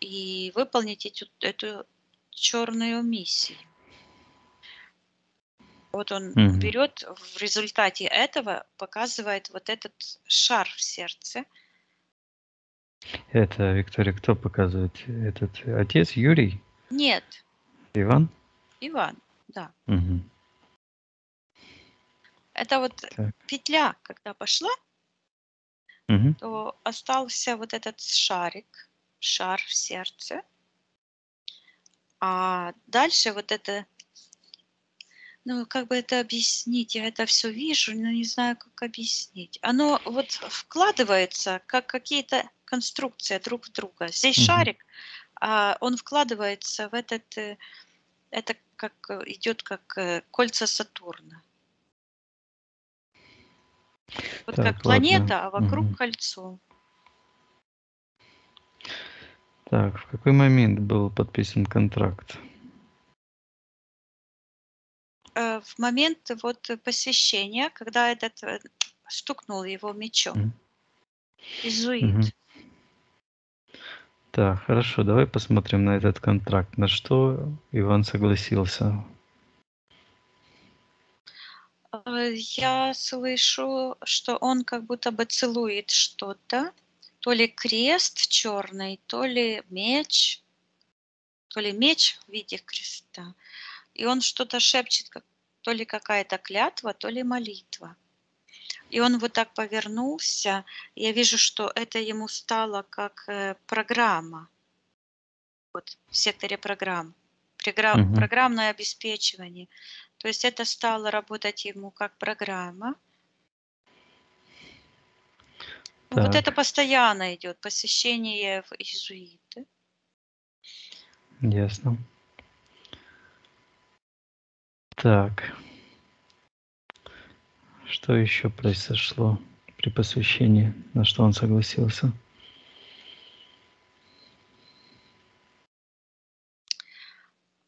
и выполнить эту, эту черную миссию. Вот он Мгм. берет в результате этого, показывает вот этот шар в сердце. Это, Виктория, кто показывает? Этот отец Юрий? Нет, Иван? Иван, да. Угу. Это вот Так. петля, когда пошла, Угу. то остался вот этот шарик, шар в сердце. А дальше вот это, ну, как бы это объяснить? Я это все вижу, но не знаю, как объяснить. Оно вот вкладывается, как какие-то конструкции друг в друга. Здесь Мгм. шарик, а он вкладывается в этот, э, это как э, идет как э, кольца Сатурна. Вот Так, как ладно. планета, а вокруг Мгм. кольцо. Так, в какой момент был подписан контракт? Э, в момент вот посвящения, когда этот э, стукнул его мечом. Изуит. Мгм. Так, хорошо, давай посмотрим на этот контракт. На что Иван согласился? Э, Я слышу, что он как будто бы целует что-то, то ли крест черный, то ли меч, то ли меч в виде креста. И он что-то шепчет, как, то ли какая-то клятва, то ли молитва. И он вот так повернулся. Я вижу, что это ему стало как э, программа. Вот в секторе программ. Програ- Мгм. Программное обеспечивание. То есть это стало работать ему как программа. Ну, Вот Так. это постоянно идет посвящение в иезуиты. Ясно. Так. Что еще произошло при посвящении? На что он согласился?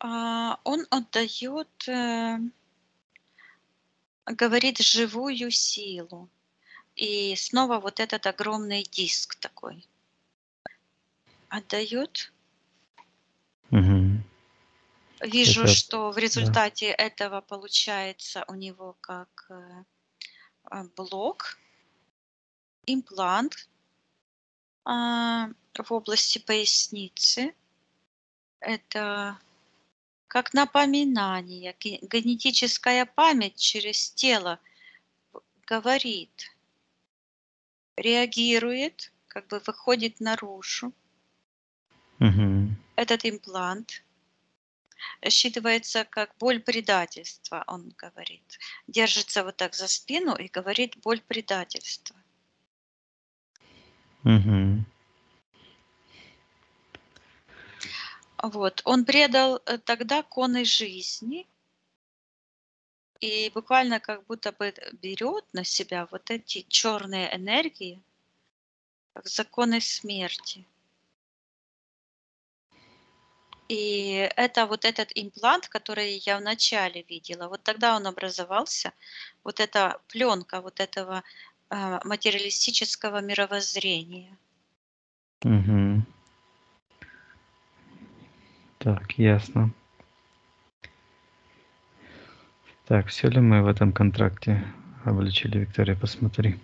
А, Он отдает, э, говорит, живую силу. И снова вот этот огромный диск такой. Отдает. Вижу, Это- что в результате этого получается у него как э, а, блок, имплант а, в области поясницы. Это как напоминание, ге- генетическая память через тело говорит, реагирует, как бы выходит наружу. Мгм. Этот имплант считывается как боль предательства, он говорит. Держится вот так за спину и говорит боль предательства. Мгм. Вот. Он предал э, тогда коны жизни и буквально как будто бы берет на себя вот эти черные энергии, как законы смерти. И это вот этот имплант, который я вначале видела, вот тогда он образовался, вот эта пленка вот этого а, материалистического мировоззрения. Мгм. Так, ясно. Так, все ли мы в этом контракте обличили, Виктория, посмотри.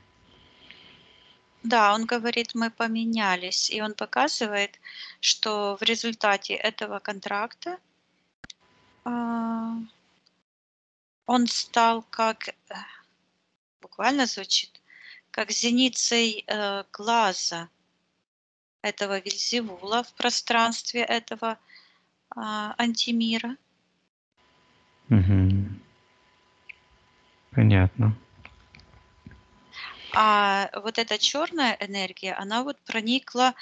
Да, он говорит, мы поменялись, и он показывает, что в результате этого контракта а, он стал как, э, буквально звучит, как зеницей э, глаза этого Вильзевула в пространстве этого а, антимира. Мгм. Понятно. А вот эта черная энергия, она вот проникла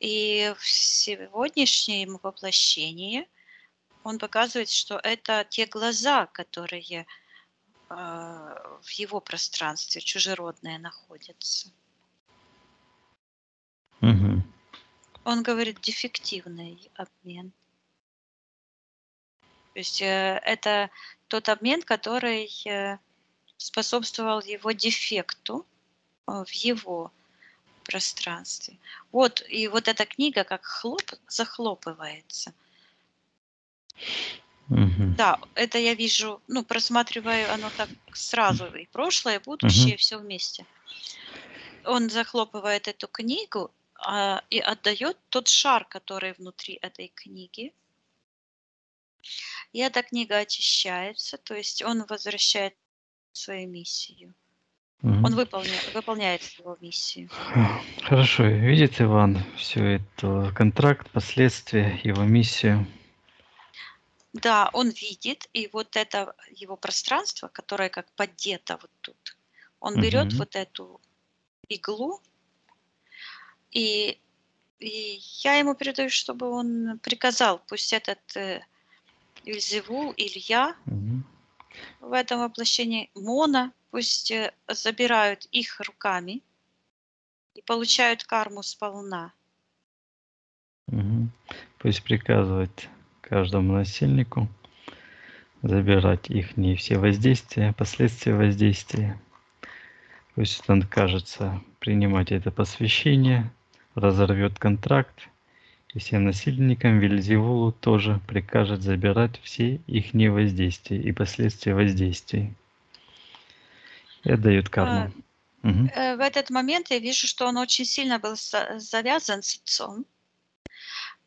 и в сегодняшнее ему воплощение. Он показывает, что это те глаза, которые а, в его пространстве чужеродные находятся. Мгм. Он говорит дефективный обмен. То есть э, это тот обмен, который э, способствовал его дефекту э, в его пространстве. Вот, и вот эта книга как хлоп захлопывается. Мгм. Да, это я вижу, ну, просматриваю оно так сразу, и прошлое, и будущее, все вместе. Он захлопывает эту книгу а, и отдает тот шар, который внутри этой книги. И эта книга очищается, то есть он возвращает свою миссию. Мгм. Он выполняет, выполняет его миссию. Хорошо, видит Иван все это, контракт, последствия, его миссию. Да, он видит, и вот это его пространство, которое как поддето вот тут, он берет Мгм. вот эту иглу, и, и я ему передаю, чтобы он приказал, пусть этот э, Вильзевул, Илья Мгм. В этом воплощении, Мона, пусть э, забирают их руками и получают карму сполна. Угу. Пусть приказывать каждому насильнику забирать их не все воздействия, последствия воздействия. Пусть он кажется принимать это посвящение, разорвет контракт, и всем насильникам Вильзевулу тоже прикажет забирать все их невоздействия и последствия воздействий. И отдают карму. А, угу. В этот момент я вижу, что он очень сильно был завязан с отцом.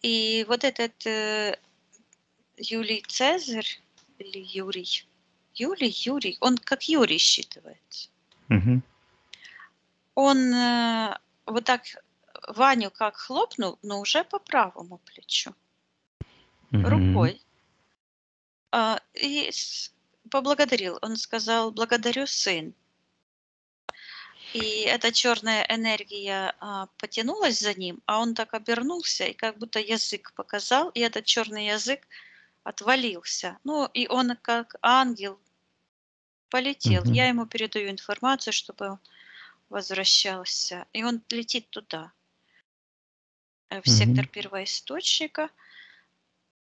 И вот этот э, Юлий Цезарь, или Юрий, Юлий, Юрий, он как Юрий считывается. Угу. Он э, вот так Ваню как хлопнул, но уже по правому плечу, угу. рукой. А, и поблагодарил. Он сказал, благодарю, сын. И эта черная энергия а, потянулась за ним, а он так обернулся и как будто язык показал, и этот черный язык отвалился. Ну, и он как ангел полетел. Mm-hmm. Я ему передаю информацию, чтобы он возвращался. И он летит туда, в mm-hmm. сектор первоисточника.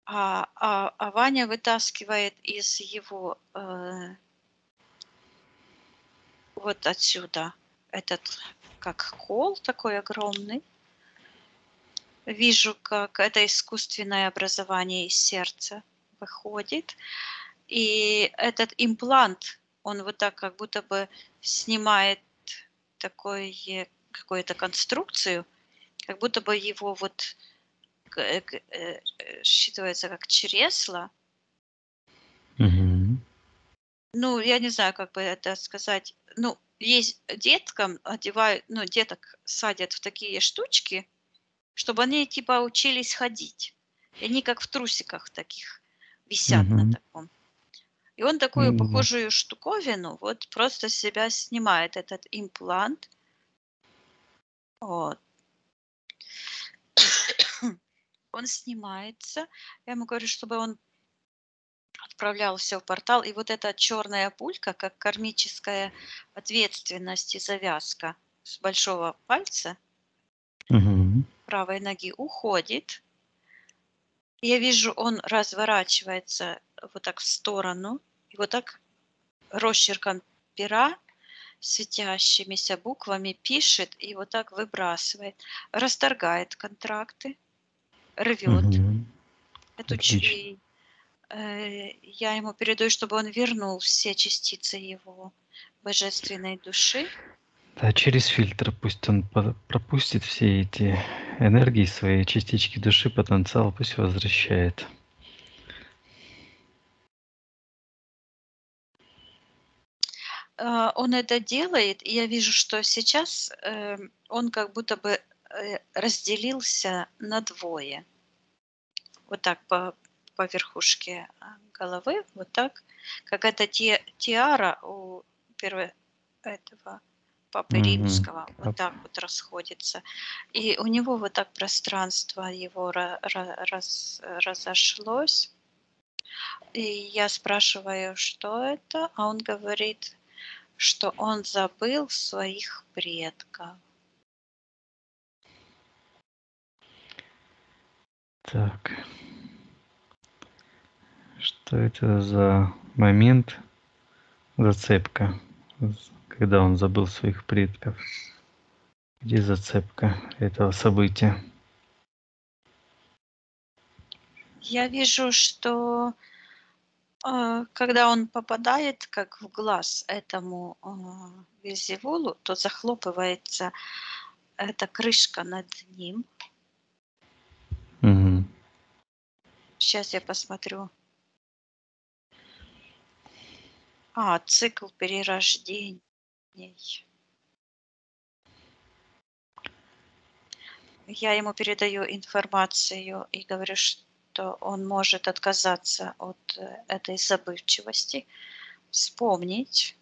А, а, а Ваня вытаскивает из его э, вот отсюда этот как кол такой огромный. Вижу, как это искусственное образование из сердца выходит. И этот имплант, он вот так как будто бы снимает такой какую-то конструкцию, как будто бы его вот э, считывается как чресло. Mm-hmm. Ну, я не знаю, как бы это сказать. Ну, есть деткам одевают, ну, деток садят в такие штучки, чтобы они типа учились ходить. И они как в трусиках таких висят угу. на таком. И он такую угу. похожую штуковину вот просто себя снимает, этот имплант. Вот. Он снимается. Я ему говорю, чтобы он отправлялся в портал. И вот эта черная пулька, как кармическая ответственность и завязка с большого пальца угу. правой ноги уходит. Я вижу, он разворачивается вот так в сторону, и вот так росчерком пера светящимися буквами пишет и вот так выбрасывает, расторгает контракты, рвет угу. эту. Э, я ему передаю, чтобы он вернул все частицы его божественной души. Да, через фильтр пусть он пропустит все эти энергии, свои частички души, потенциал, пусть возвращает. Э, он это делает, и я вижу, что сейчас эм, он как будто бы э, разделился на двое. Вот так по, по верхушке а, головы, вот так, как это ти, тиара у первого этого папы mm-hmm. римского, вот так вот расходится. И у него вот так пространство его раз, разошлось. И я спрашиваю, что это, а он говорит, что он забыл своих предков. Так. Что это за момент зацепка, когда он забыл своих предков? Где зацепка этого события? Я вижу, что э, когда он попадает как в глаз этому э, Вильзевулу, то захлопывается эта крышка над ним. Угу. Сейчас я посмотрю. А, цикл перерождений. Я ему передаю информацию и говорю, что он может отказаться от э, этой забывчивости, вспомнить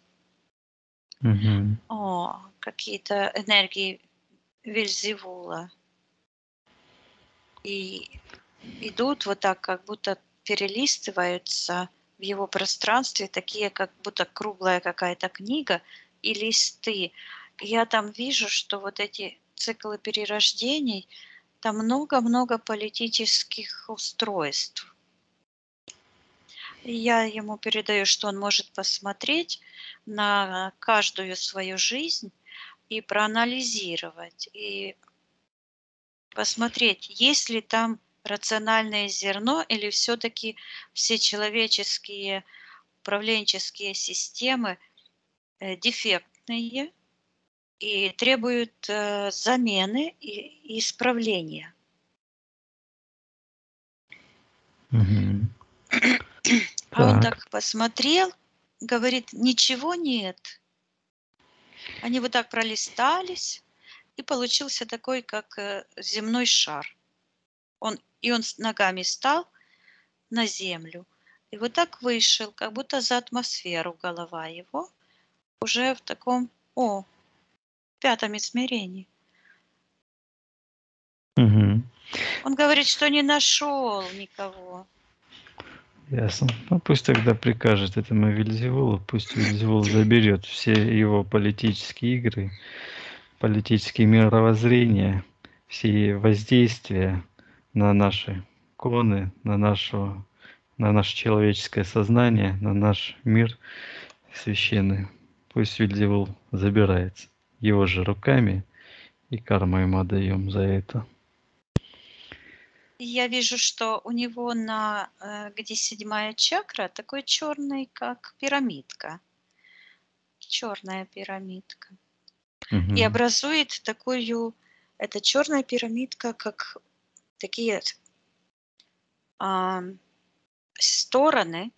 угу. о какие-то энергии Вильзевула. И идут вот так, как будто перелистываются в его пространстве такие, как будто круглая какая-то книга и листы. Я там вижу, что вот эти циклы перерождений там много-много политических устройств. Я ему передаю, что он может посмотреть на каждую свою жизнь и проанализировать, и посмотреть, есть ли там рациональное зерно или все-таки все человеческие управленческие системы э, дефектные и требуют э, замены и исправления. Мгм. А он Так. так посмотрел, говорит, ничего нет. Они вот так пролистались, и получился такой, как э, земной шар. Он, и он с ногами стал на землю. И вот так вышел, как будто за атмосферу голова его, уже в таком, о, пятом измерении. Мгм. Он говорит, что не нашел никого. Ясно. Ну, пусть тогда прикажет этому Вильзевулу, пусть Вильзевул заберет все его политические игры, политические мировоззрения, все воздействия на наши коны, на, нашу, на наше человеческое сознание, на наш мир священный. Пусть Вильзевул забирается его же руками, и карму ему отдаем за это. И я вижу, что у него на, э, где седьмая чакра, такой черный, как пирамидка. Черная пирамидка. И Мгм. образует такую, эта черная пирамидка, как такие а, стороны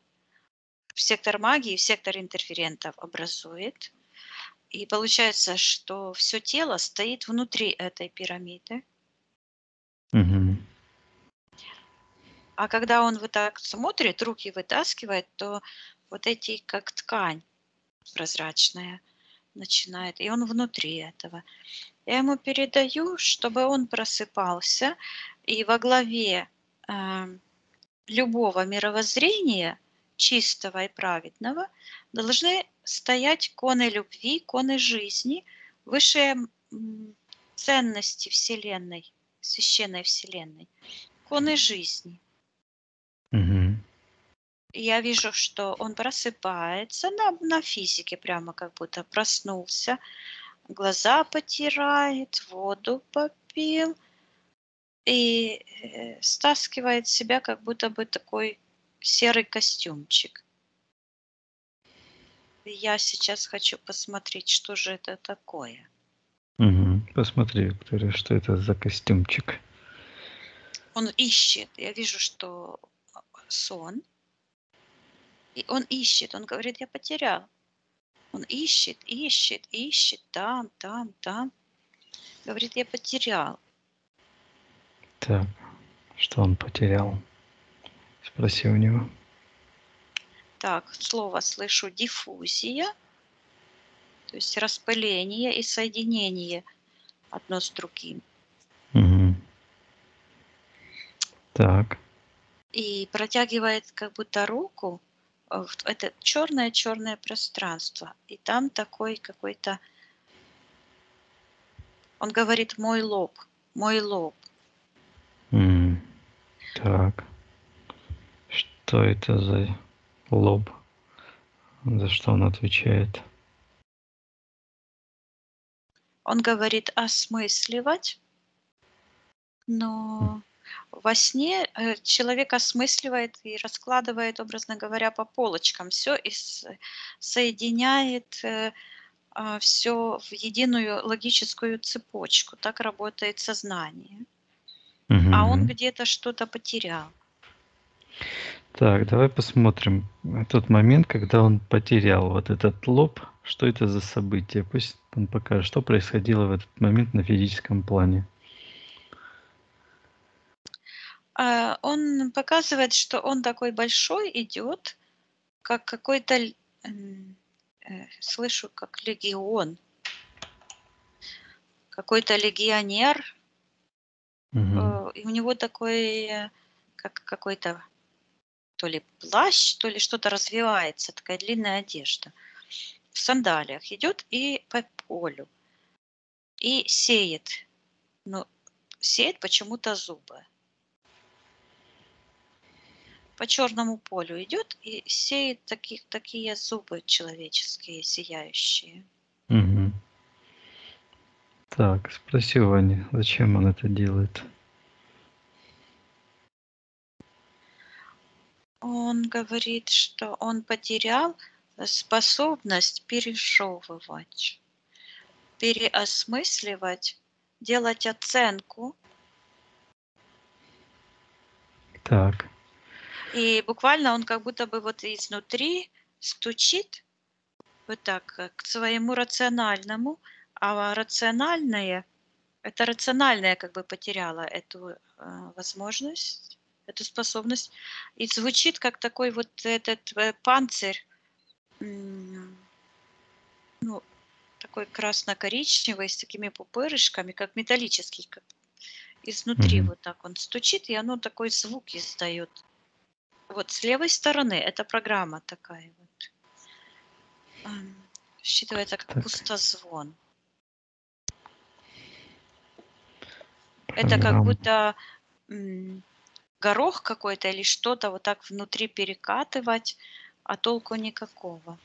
сектор магии, сектор интерферентов образует. И получается, что все тело стоит внутри этой пирамиды. Мгм. А когда он вот так смотрит, руки вытаскивает, то вот эти как ткань прозрачная начинает, и он внутри этого. Я ему передаю, чтобы он просыпался, и во главе э, любого мировоззрения, чистого и праведного, должны стоять коны любви, коны жизни, высшие ценности Вселенной, священной Вселенной, коны жизни. И я вижу, что он просыпается на, на физике, прямо как будто проснулся, глаза потирает, воду попил и э, стаскивает с себя как будто бы такой серый костюмчик. Я сейчас хочу посмотреть, что же это такое. Мгм. Посмотри, Виктория, что это за костюмчик. Он ищет. Я вижу, что сон. И он ищет. Он говорит, я потерял. Он ищет, ищет, ищет. Там, там, там. Говорит, я потерял. Так, что он потерял? Спроси у него. Так, слово слышу диффузия. То есть распыление и соединение одно с другим. Мгм. Так. И протягивает как будто руку э, в это черное-черное пространство. И там такой какой-то... Он говорит, мой лоб, мой лоб. Так. Что это за лоб? За что он отвечает? Он говорит осмысливать, но во сне э, человек осмысливает и раскладывает, образно говоря, по полочкам все и соединяет все в единую логическую цепочку. Так работает сознание. А он где-то что-то потерял. Так, давай посмотрим тот момент, когда он потерял вот этот лоб. Что это за событие? Пусть он покажет, что происходило в этот момент на физическом плане. А, Он показывает, что он такой большой идет, как какой-то, э, слышу, как легион, какой-то легионер, Мгм. И у него такой, как какой-то то ли плащ, то ли что-то развивается, такая длинная одежда. В сандалиях идет и по полю, и сеет. Ну, сеет почему-то зубы. По черному полю идет и сеет таких, такие зубы человеческие, сияющие. Мгм. Так, спроси у Вани, зачем он это делает? Он говорит, что он потерял способность пережевывать, переосмысливать, делать оценку. Так. И буквально он как будто бы вот изнутри стучит вот так э, к своему рациональному, а рациональное, это рациональное как бы потеряло эту э, возможность, эту способность, и звучит как такой вот этот э, панцирь, ну, такой красно-коричневый, с такими пупырышками, как металлический, как изнутри Мгм. вот так он стучит, и оно такой звук издает. Вот с левой стороны это программа такая вот. Считывается как Так. пустозвон. Это как Программа. будто горох какой-то или что-то вот так внутри перекатывать, а толку никакого.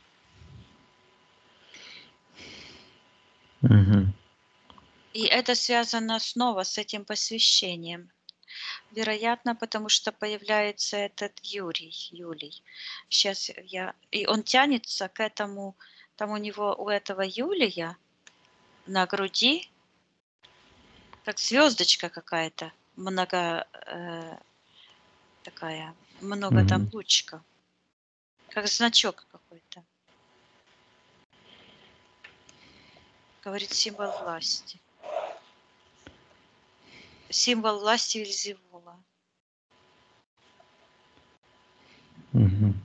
Мгм. И это связано снова с этим посвящением. Вероятно, потому что появляется этот Юрий, Юлий. Сейчас я... И он тянется к этому, там у него, у этого Юлия на груди, как звездочка какая-то, много э, такая, много там Мгм. лучка, как значок какой-то. Говорит символ власти. Символ власти Вильзевула. Мгм.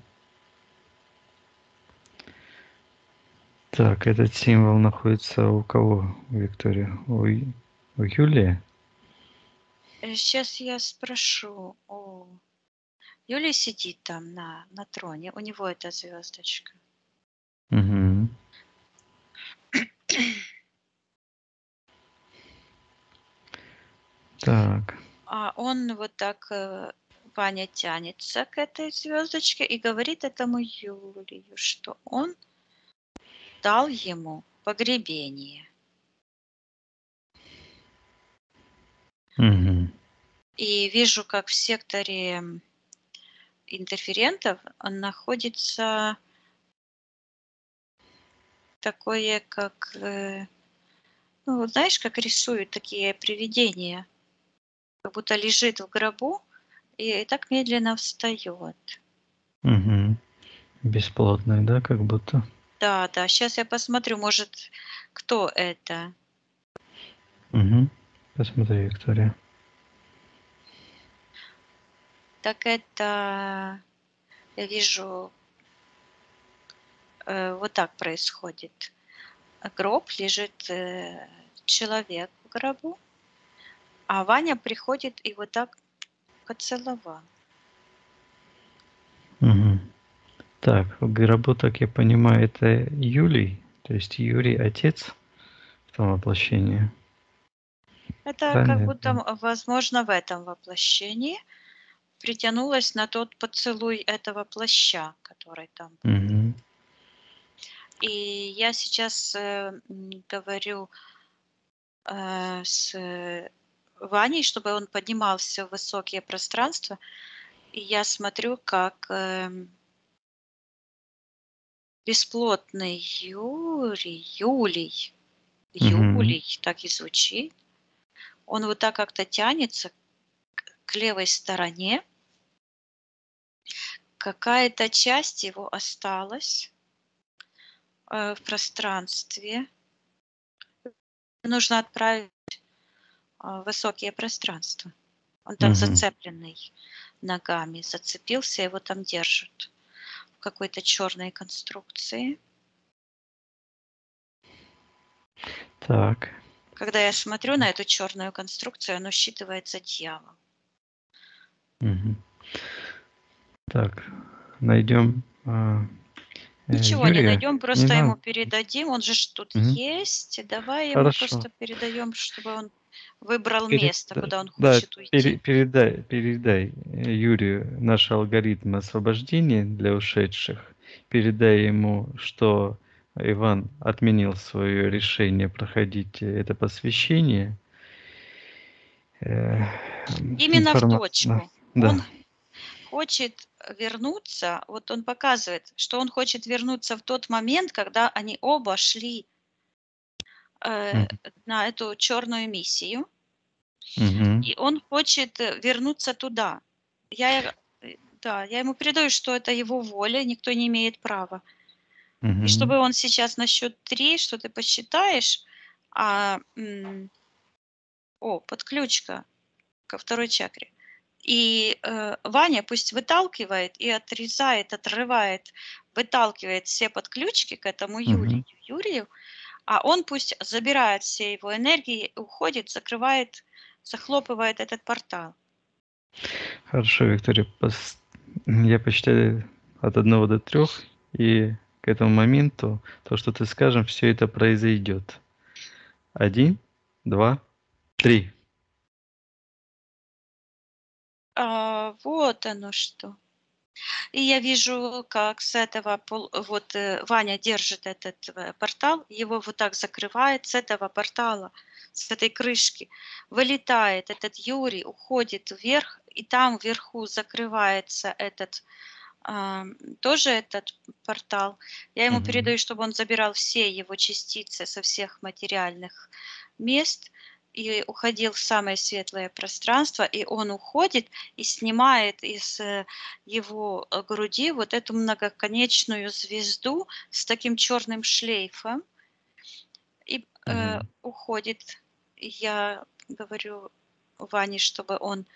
Так, этот символ находится у кого, Виктория? У, у Юлии? Сейчас я спрошу. О, Юлия сидит там на, на троне, у него эта звездочка. Мгм. Так, А он вот так, э, Ваня тянется к этой звездочке и говорит этому Юлию, что он дал ему погребение. Мгм. И вижу, как в секторе интерферентов находится такое, как, э, ну, вот знаешь, как рисуют такие привидения, как будто лежит в гробу и так медленно встает. Мгм. Бесплотный, да, как будто? Да, да, сейчас я посмотрю, может, кто это. Мгм. Посмотри, Виктория. Так это, я вижу, э, вот так происходит. Гроб лежит э, человек в гробу, а Ваня приходит и вот так поцеловал. Мгм. Так, в гробу, так я понимаю, это Юлий, то есть Юрий отец в том воплощении. Это Правильно как будто, возможно, в этом воплощении притянулась на тот поцелуй этого плаща, который там был. Мгм. И я сейчас э, говорю э, с э, Ваней, чтобы он поднимался в высокие пространства, и я смотрю, как эм, бесплотный Юрий, Юлий. Юлий, так и звучит, он вот так как-то тянется к- левой стороне, какая-то часть его осталась э, в пространстве. Нужно отправить в высокие пространства. Он там Мгм. зацепленный ногами, зацепился, его там держат в какой-то черной конструкции. Так, Когда я смотрю на эту черную конструкцию, оно считывается дьявол. Так, найдем а, э, Ничего не Юрия. найдем, просто Не ему надо. передадим. Он же тут Мгм. есть. Давай ему Хорошо. просто передаем, чтобы он выбрал Пере- место, да, куда он да, хочет пере- уйти. передай, передай э, Юрию наш алгоритм освобождения для ушедших. Передай ему, что Иван отменил свое решение проходить это посвящение. Э, Именно в информа- да, точку. Да. Он хочет вернуться, вот он показывает, что он хочет вернуться в тот момент, когда они оба шли э, Мгм. на эту черную миссию, Мгм. и он хочет э, вернуться туда. Я, э, да, я ему передаю, что это его воля, никто не имеет права. Мгм. И чтобы он сейчас на счет три, что ты посчитаешь, а, м, о, подключка ко второй чакре. И э, Ваня пусть выталкивает и отрезает, отрывает, выталкивает все подключки к этому Мгм. Юрию, Юрию, а он пусть забирает все его энергии, уходит, закрывает, захлопывает этот портал. Хорошо, Виктория, пос- я посчитаю от одного до трех, и к этому моменту то, что ты скажем, все это произойдет. Один, два, три. Вот оно что. И я вижу, как с этого пол- вот э, Ваня держит этот э, портал, его вот так закрывает с этого портала, с этой крышки, вылетает этот Юрий, уходит вверх, и там вверху закрывается этот а, тоже этот портал. Я ему передаю, чтобы он забирал все его частицы со всех материальных мест и уходил в самое светлое пространство, и он уходит и снимает из э, его э, груди вот эту многоконечную звезду с таким черным шлейфом и э, уходит. Я говорю Ване, чтобы он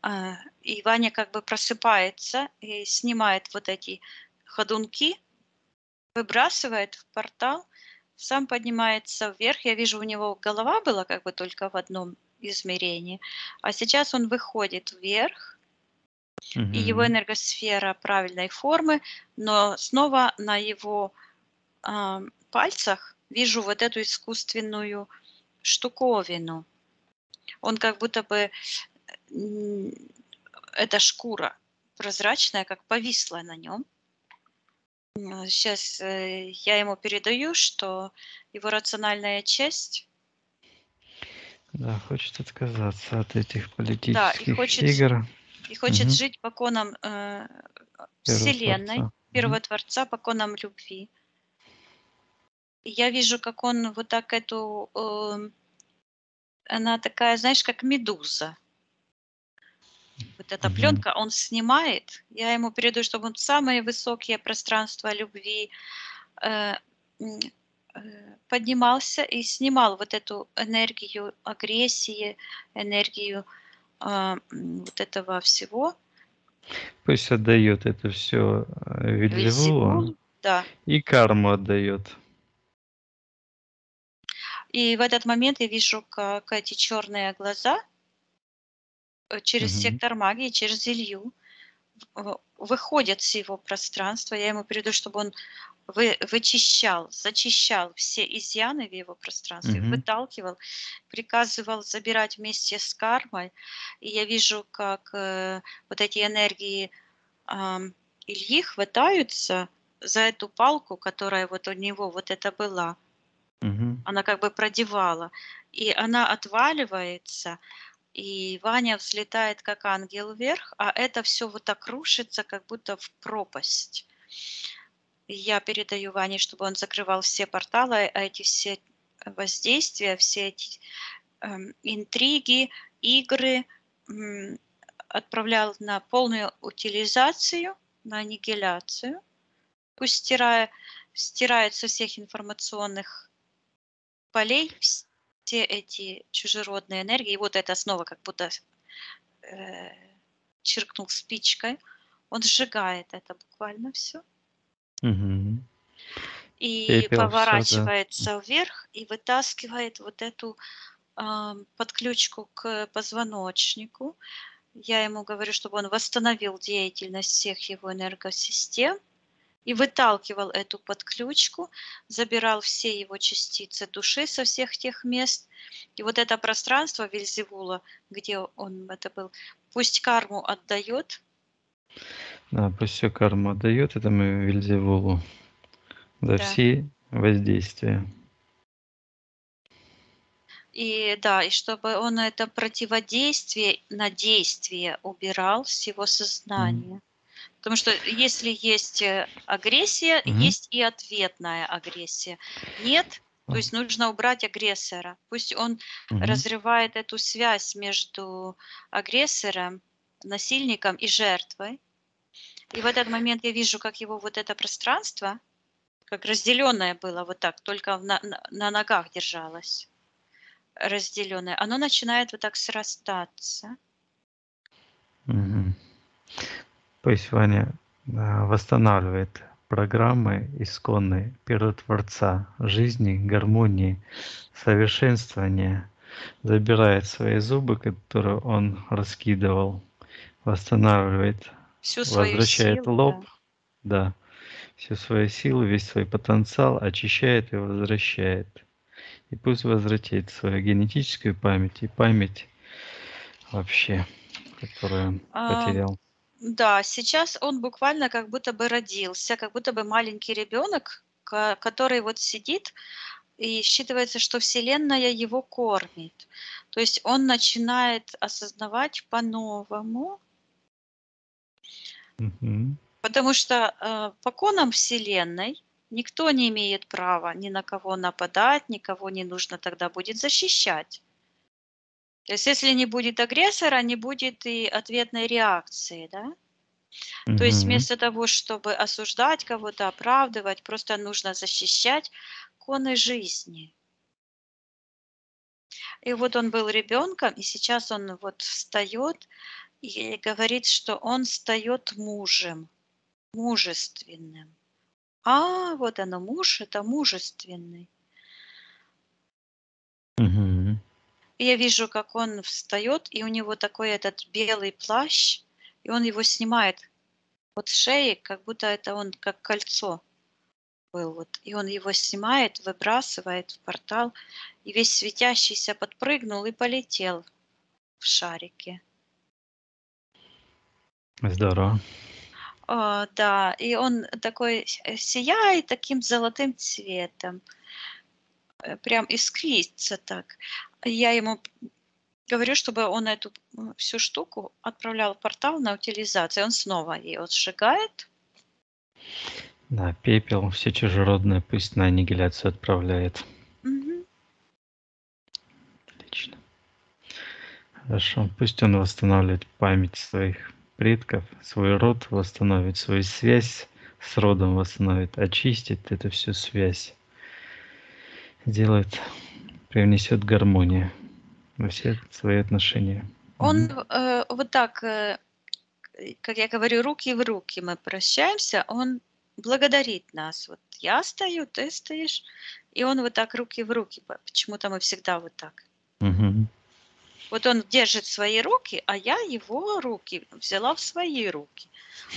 а, и Ваня как бы просыпается и снимает вот эти ходунки, выбрасывает в портал, сам поднимается вверх. Я вижу, у него голова была как бы только в одном измерении, а сейчас он выходит вверх, и его энергосфера правильной формы, но снова на его а, пальцах вижу вот эту искусственную штуковину. Он как будто бы эта шкура прозрачная, как повисла на нем. Сейчас я ему передаю, что его рациональная часть, Да, хочет отказаться от этих да, и политических хочет, игр и хочет Мгм. жить по конам э, Вселенной, первого Творца, по конам любви. И я вижу, как он вот так эту, эм, она такая, знаешь, как медуза. Вот эта пленка он снимает. Я ему передаю, чтобы он самые высокие пространства любви э, э, поднимался и снимал вот эту энергию агрессии, энергию м, вот этого всего. Пусть отдает это все Вильзевулу Вельзевулу, да. и карму отдает. И в этот момент я вижу, как эти черные глаза э, через Мгм. сектор магии, через Илью в- выходят с его пространства. Я ему передаю, чтобы он вы, вычищал, зачищал все изъяны в его пространстве, Мгм. выталкивал, приказывал забирать вместе с кармой. И я вижу, как э, вот эти энергии ам, Ильи хватаются за эту палку, которая вот у него вот это была. Мгм. Она как бы продевала. И она отваливается, и Ваня взлетает как ангел вверх, а это все вот так рушится, как будто в пропасть. Я передаю Ване, чтобы он закрывал все порталы, а эти все воздействия, все эти эм, интриги, игры м, отправлял на полную утилизацию, на аннигиляцию. Пусть стирая, стирает со всех информационных полей все эти чужеродные энергии. И вот это снова как будто э, чиркнул спичкой. Он сжигает это буквально все. Мгм. И Пепел, всё, да. поворачивается вверх и вытаскивает вот эту а, подключку к позвоночнику. Я ему говорю, чтобы он восстановил деятельность всех его энергосистем и выталкивал эту подключку, забирал все его частицы души со всех тех мест. И вот это пространство Вильзевула, где он это был, пусть карму отдает. Да, пусть все карму отдает этому Вильзевулу за да. все воздействия. И да, и чтобы он это противодействие на действие убирал с его сознания. Mm. Потому что если есть э, агрессия, mm-hmm. есть и ответная агрессия. Нет, то есть нужно убрать агрессора. Пусть он mm-hmm. разрывает эту связь между агрессором, насильником и жертвой. И в этот момент я вижу, как его вот это пространство, как разделенное было вот так, только на, на, на ногах держалось, разделенное, оно начинает вот так срастаться. Угу. То есть Ваня а, восстанавливает программы исконной Первотворца жизни, гармонии, совершенствования, забирает свои зубы, которые он раскидывал, восстанавливает, Всю возвращает силу, лоб, да. да, всю свою силу, весь свой потенциал, очищает и возвращает. И пусть возвратит свою генетическую память и память вообще, которую он а, потерял. Да, сейчас он буквально как будто бы родился, как будто бы маленький ребенок, который вот сидит и считывается, что Вселенная его кормит. То есть он начинает осознавать по-новому, Мгм. потому что э, по конам Вселенной никто не имеет права ни на кого нападать, никого не нужно тогда будет защищать. То есть если не будет агрессора, не будет и ответной реакции, да? То есть вместо того, чтобы осуждать кого-то, оправдывать, просто нужно защищать коны жизни. И вот он был ребенком, и сейчас он вот встает и говорит, что он встает мужем, мужественным. А, вот оно, муж, это мужественный. Мгм. И я вижу, как он встает, и у него такой этот белый плащ, и он его снимает от шеи, как будто это он как кольцо был. Вот. И он его снимает, выбрасывает в портал, и весь светящийся подпрыгнул и полетел в шарике. Здорово. О, да, и он такой сияет таким золотым цветом. Э, прям искрится так. Я ему говорю, чтобы он эту всю штуку отправлял в портал на утилизацию. Он снова ее сжигает. Да, пепел, все чужеродное пусть на аннигиляцию отправляет. Угу. Отлично. Хорошо, пусть он восстанавливает память своих предков, свой род восстановит, свою связь с родом восстановит, очистит эту всю связь, сделает, привнесет гармонию во все свои отношения. Он э, вот так, э, как я говорю, руки в руки мы прощаемся, он благодарит нас. Вот я стою, ты стоишь, и он вот так руки в руки. Почему-то мы всегда вот так. Угу. Вот он держит свои руки, а я его руки взяла в свои руки.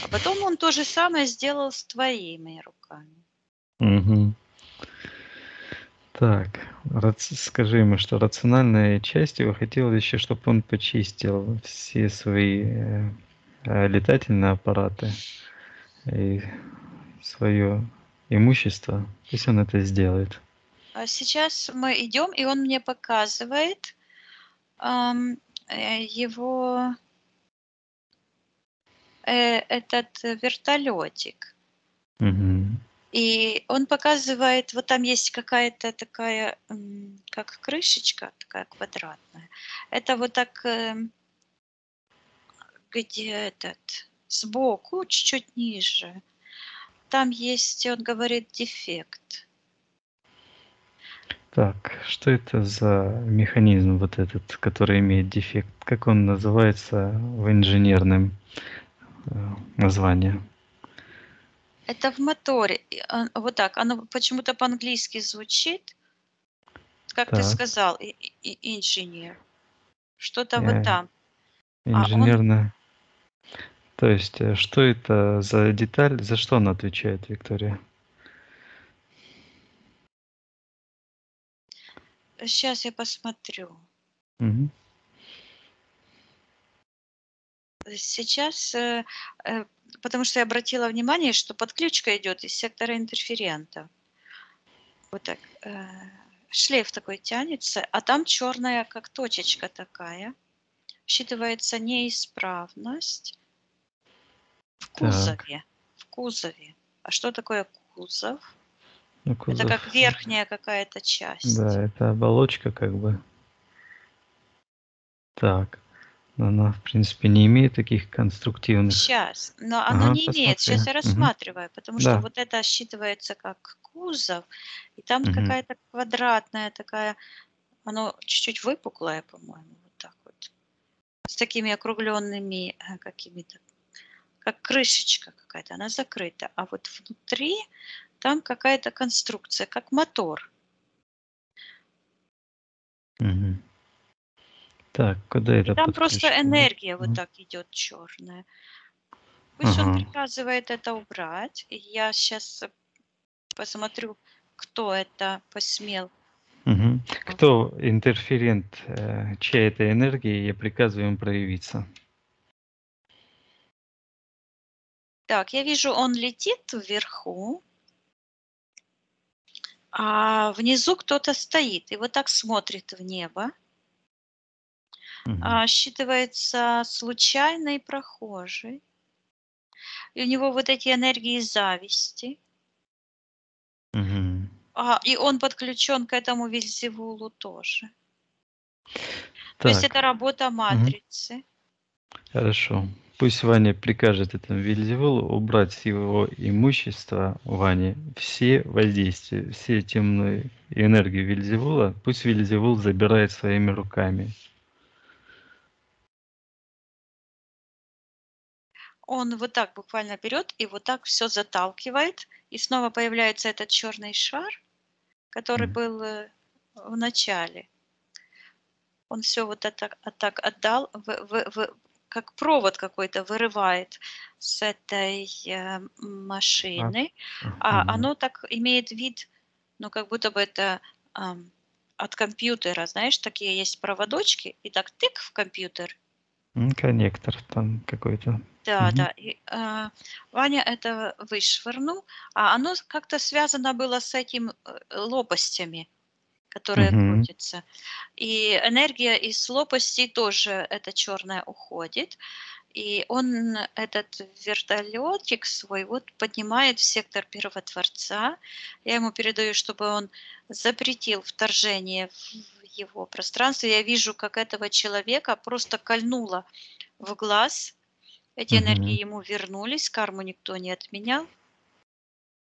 А потом он то же самое сделал с твоими руками. Угу. Так, скажи ему, что рациональная часть его хотела еще, чтобы он почистил все свои э, э, летательные аппараты и свое имущество. Пусть он это сделает. А сейчас мы идем, и он мне показывает, Э, его э, этот вертолетик. Угу. И он показывает, вот там есть какая-то такая, как крышечка, такая квадратная. Это вот так, эм, где этот, сбоку, чуть-чуть ниже. Там есть, он говорит, дефект. Так, что это за механизм вот этот, который имеет дефект? Как он называется в инженерном э, названии? Это в моторе. Вот так. Оно почему-то по-английски звучит. Как ты сказал, инженер. Что-то вот Э, там. А он, То есть, э, что это за деталь, за что она отвечает, Виктория? Сейчас я посмотрю. Мгм. Сейчас, э, э, потому что я обратила внимание, что подключка идет из сектора интерферента. Вот так. э, шлейф такой тянется, а там черная, как точечка такая. Считывается неисправность в Так. кузове. В кузове. А что такое кузов? Ну, Это кузов. как верхняя какая-то часть. Да, это оболочка как бы. Так. Но она, в принципе, не имеет таких конструктивных. Сейчас, но оно Ага, не имеет. Сейчас я посмотри. Рассматриваю, потому что Да. вот это считывается как кузов, и там Мгм. какая-то квадратная такая, оно чуть-чуть выпуклое, по-моему, вот так вот, с такими округленными э, какими-то, как крышечка какая-то, она закрыта, а вот внутри там какая-то конструкция, как мотор. Мгм. Так, куда это там просто энергия вот так идет черная. Пусть он Ага. приказывает это убрать. Я сейчас посмотрю, кто это посмел. Мгм. Кто интерферент, э, чья это энергия, я приказываю им проявиться. Так, я вижу, он летит вверху, а внизу кто-то стоит и вот так смотрит в небо. А, считывается случайный прохожий. И у него вот эти энергии зависти. Мгм. А, и он подключен к этому Вильзевулу тоже. То есть Так, это работа матрицы. хорошо. Пусть Ваня прикажет этому Вильзевулу убрать с его имущества Ване все воздействия, все темную энергию Вильзевула. Пусть Вильзевул забирает своими руками. Он вот так буквально берет и вот так все заталкивает. И снова появляется этот черный шар, который Мгм. был э, в начале. Он все вот это а так отдал, вы- вы- вы- как провод какой-то вырывает с этой э, машины, а Мгм. оно так имеет вид, ну как будто бы это ам, от компьютера, знаешь, такие есть проводочки, и так тык в компьютер, Коннектор там какой-то. Да, Мгм. да. И, а, Ваня это вышвырнул, а оно как-то связано было с этим э, лопастями, которые Мгм. крутятся. И энергия из лопастей тоже эта черная уходит. И он этот вертолетик свой вот поднимает в сектор первого творца. Я ему передаю, чтобы он запретил вторжение в его пространство. Я вижу, как этого человека просто кольнуло в глаз. Эти энергии ему вернулись, карму никто не отменял.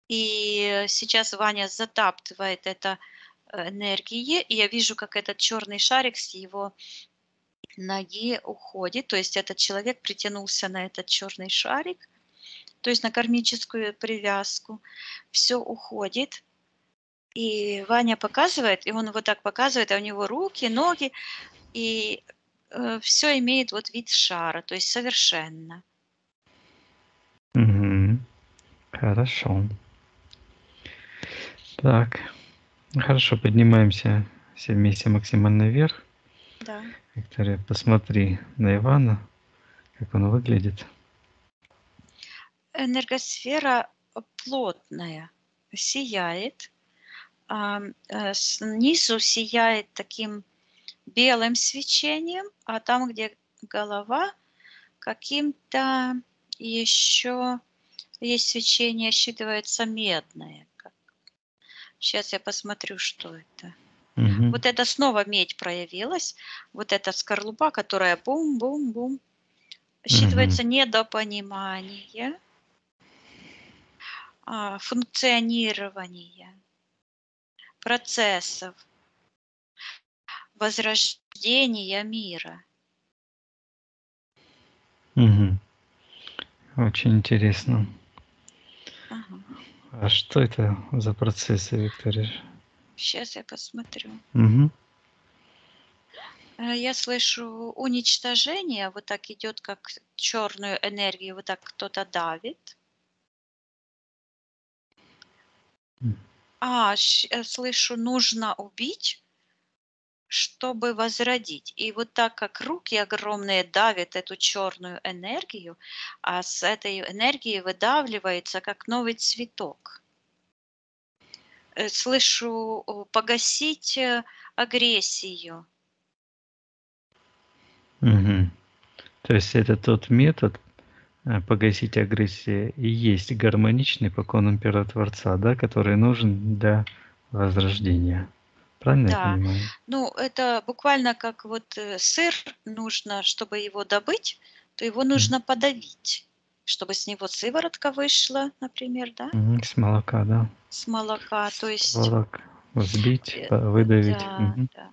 И сейчас Ваня затаптывает это э, энергии, и я вижу, как этот черный шарик с его ноги уходит. То есть этот человек притянулся на этот черный шарик, то есть на кармическую привязку. Все уходит. И Ваня показывает, и он вот так показывает, а у него руки, ноги, и все имеет вот вид шара, то есть совершенно. Мгм. Хорошо. Так. Ну, Хорошо, поднимаемся все вместе максимально вверх. Да. Виктория, посмотри на Ивана, как он выглядит. Энергосфера плотная, сияет. А, э, Снизу сияет таким белым свечением, а там, где голова, каким-то еще есть свечение, считывается медное. Сейчас я посмотрю, что это. Мгм. Вот это снова медь проявилась. Вот эта скорлупа, которая бум-бум-бум. Считывается недопонимание, а, функционирование процессов, возрождения мира. Мгм. Очень интересно. Ага. А что это за процессы, Виктория? Сейчас я посмотрю. Э, я слышу уничтожение, вот так идет, как черную энергию, вот так кто-то давит. А, э, слышу, нужно убить, чтобы возродить. И вот так как руки огромные давят эту черную энергию, а с этой энергией выдавливается как новый цветок. Э, слышу погасить агрессию. Угу. То есть это тот метод э, погасить агрессию и есть гармоничный покон императворца, да, который нужен для возрождения. Правильно я Да. понимаю? Ну, это буквально как вот э, сыр нужно, чтобы его добыть, то его нужно подавить, чтобы с него сыворотка вышла, например, да. С молока, да. с молока. То есть, Творог взбить, э, выдавить. да, Мгм. да.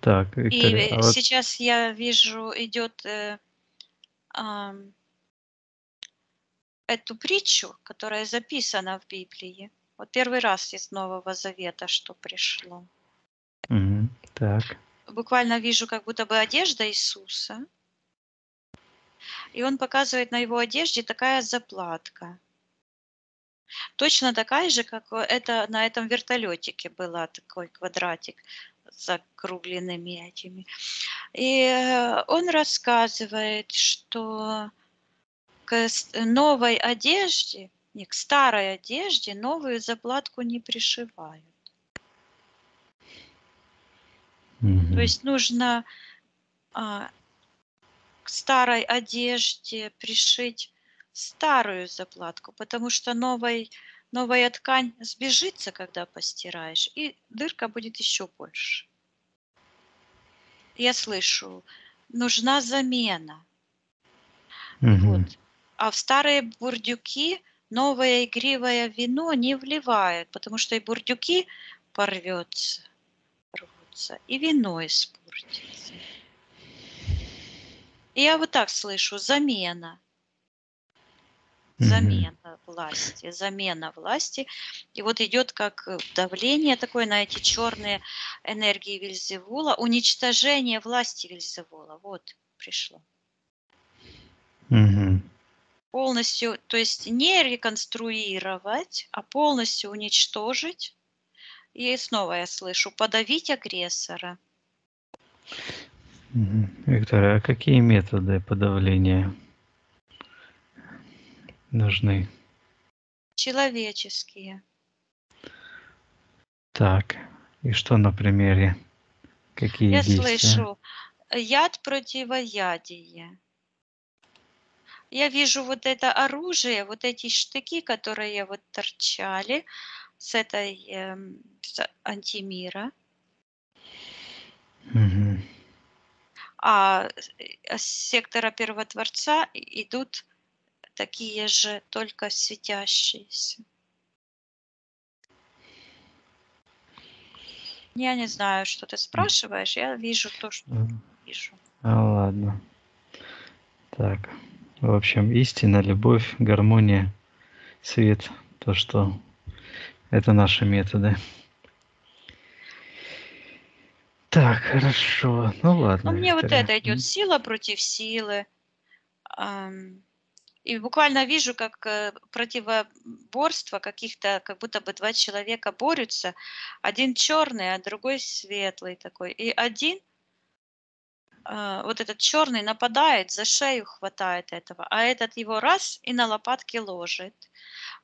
Так, И Виктория, а э, вот сейчас я вижу, идет э, эту притчу, которая записана в Библии. Вот первый раз из Нового Завета, что пришло. Мгм. так. Буквально вижу как будто бы одежда Иисуса, и он показывает на его одежде такая заплатка. Точно такая же, как э, это на этом вертолетике была такой квадратик закругленными этими. И э, он рассказывает, что к новой одежде, не, к старой одежде новую заплатку не пришивают. То Мгм. есть нужно а, к старой одежде пришить старую заплатку, потому что новой, новая ткань сбежится, когда постираешь, и дырка будет еще больше. Я слышу, нужна замена. Мгм. Вот. А в старые бурдюки новое игривое вино не вливают, потому что и бурдюки порвется, рвутся, и вино испортится. И я вот так слышу, замена. Замена власти, замена власти. И вот идет как э, давление такое на эти черные энергии Вильзевула, уничтожение власти Вильзевула. Вот пришло. Мгм. Полностью, то есть не реконструировать, а полностью уничтожить. И снова я слышу, подавить агрессора. Виктория, а какие методы подавления нужны? Человеческие. Так, и что на примере? Какие Я действия? слышу э, яд противоядие. Я вижу вот это оружие, вот эти штыки, которые вот торчали с этой эм, с антимира. Мгм. А э, с сектора первотворца идут такие же, только светящиеся. Я не знаю, что ты спрашиваешь, я вижу то, что вижу. А, ладно. Так, в общем, истина, любовь, гармония, свет, то, что это наши методы. Так, хорошо. Ну ладно, Но мне вот это идет сила против силы. ам, И буквально вижу, как э, противоборство каких-то, как будто бы два человека борются. Один черный, а другой светлый такой. И один, а, вот этот черный нападает, за шею хватает этого, а этот его раз и на лопатки ложит.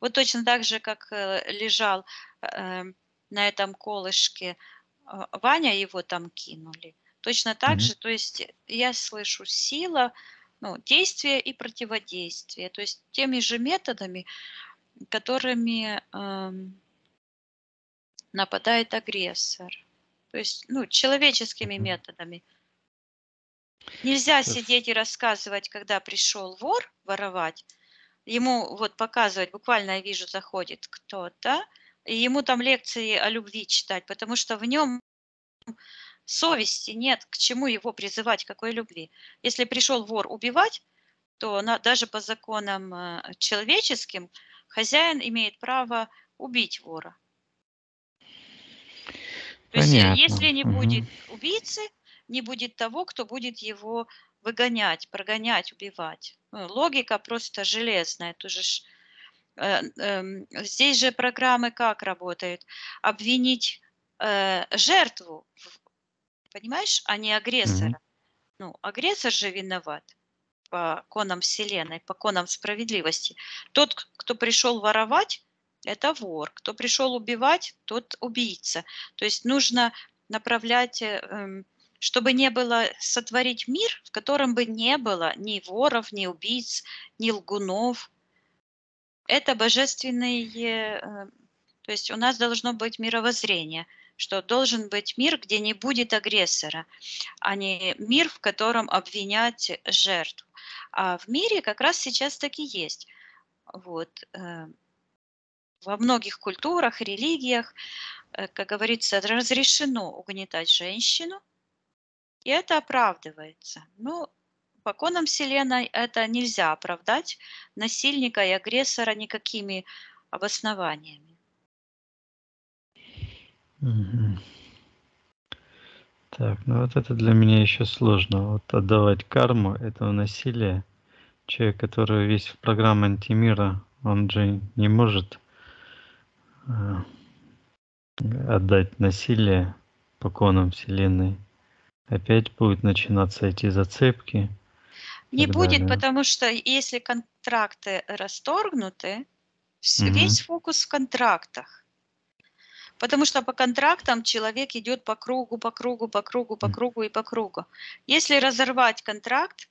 Вот точно так же, как э, лежал э, на этом колышке а, Ваня, его там кинули. Точно так же, то есть я слышу сила, ну, действие и противодействие, то есть теми же методами, которыми эм, нападает агрессор. То есть, ну, человеческими методами. Нельзя есть- сидеть и рассказывать, когда пришел вор воровать, ему вот показывать, буквально я вижу, заходит кто-то, и ему там лекции о любви читать, потому что в нем совести нет, к чему его призывать, какой любви. Если пришел вор убивать, то на, даже по законам э, человеческим хозяин имеет право убить вора. То есть, э, Понятно. если не Мгм. будет убийцы, не будет того, кто будет его выгонять, прогонять, убивать. Ну, логика просто железная. Тоже ж, э, эм, здесь же программы как работают? Обвинить э, жертву, в- понимаешь, а не агрессора. Ну, агрессор же виноват по конам Вселенной, по конам справедливости. Тот, кто пришел воровать, это вор. Кто пришел убивать, тот убийца. То есть нужно направлять, э, эм, чтобы не было сотворить мир, в котором бы не было ни воров, ни убийц, ни лгунов. Это божественные, э, то есть у нас должно быть мировоззрение, что должен быть мир, где не будет агрессора, а не мир, в котором обвинять жертву. А в мире как раз сейчас так и есть. Вот. э, Во многих культурах, религиях, э, как говорится, разрешено угнетать женщину, и это оправдывается. Ну, по конам Вселенной это нельзя оправдать насильника и агрессора никакими обоснованиями. Так, ну вот это для меня еще сложно. Вот отдавать карму этого насилия. Человек, который весь в программе антимира, он же не может э, отдать насилие по конам Вселенной. Опять будут начинаться эти зацепки. Не будет, далее. потому что если контракты расторгнуты, Мгм. весь фокус в контрактах. Потому что по контрактам человек идет по кругу, по кругу, по кругу, по кругу и по кругу. Если разорвать контракт,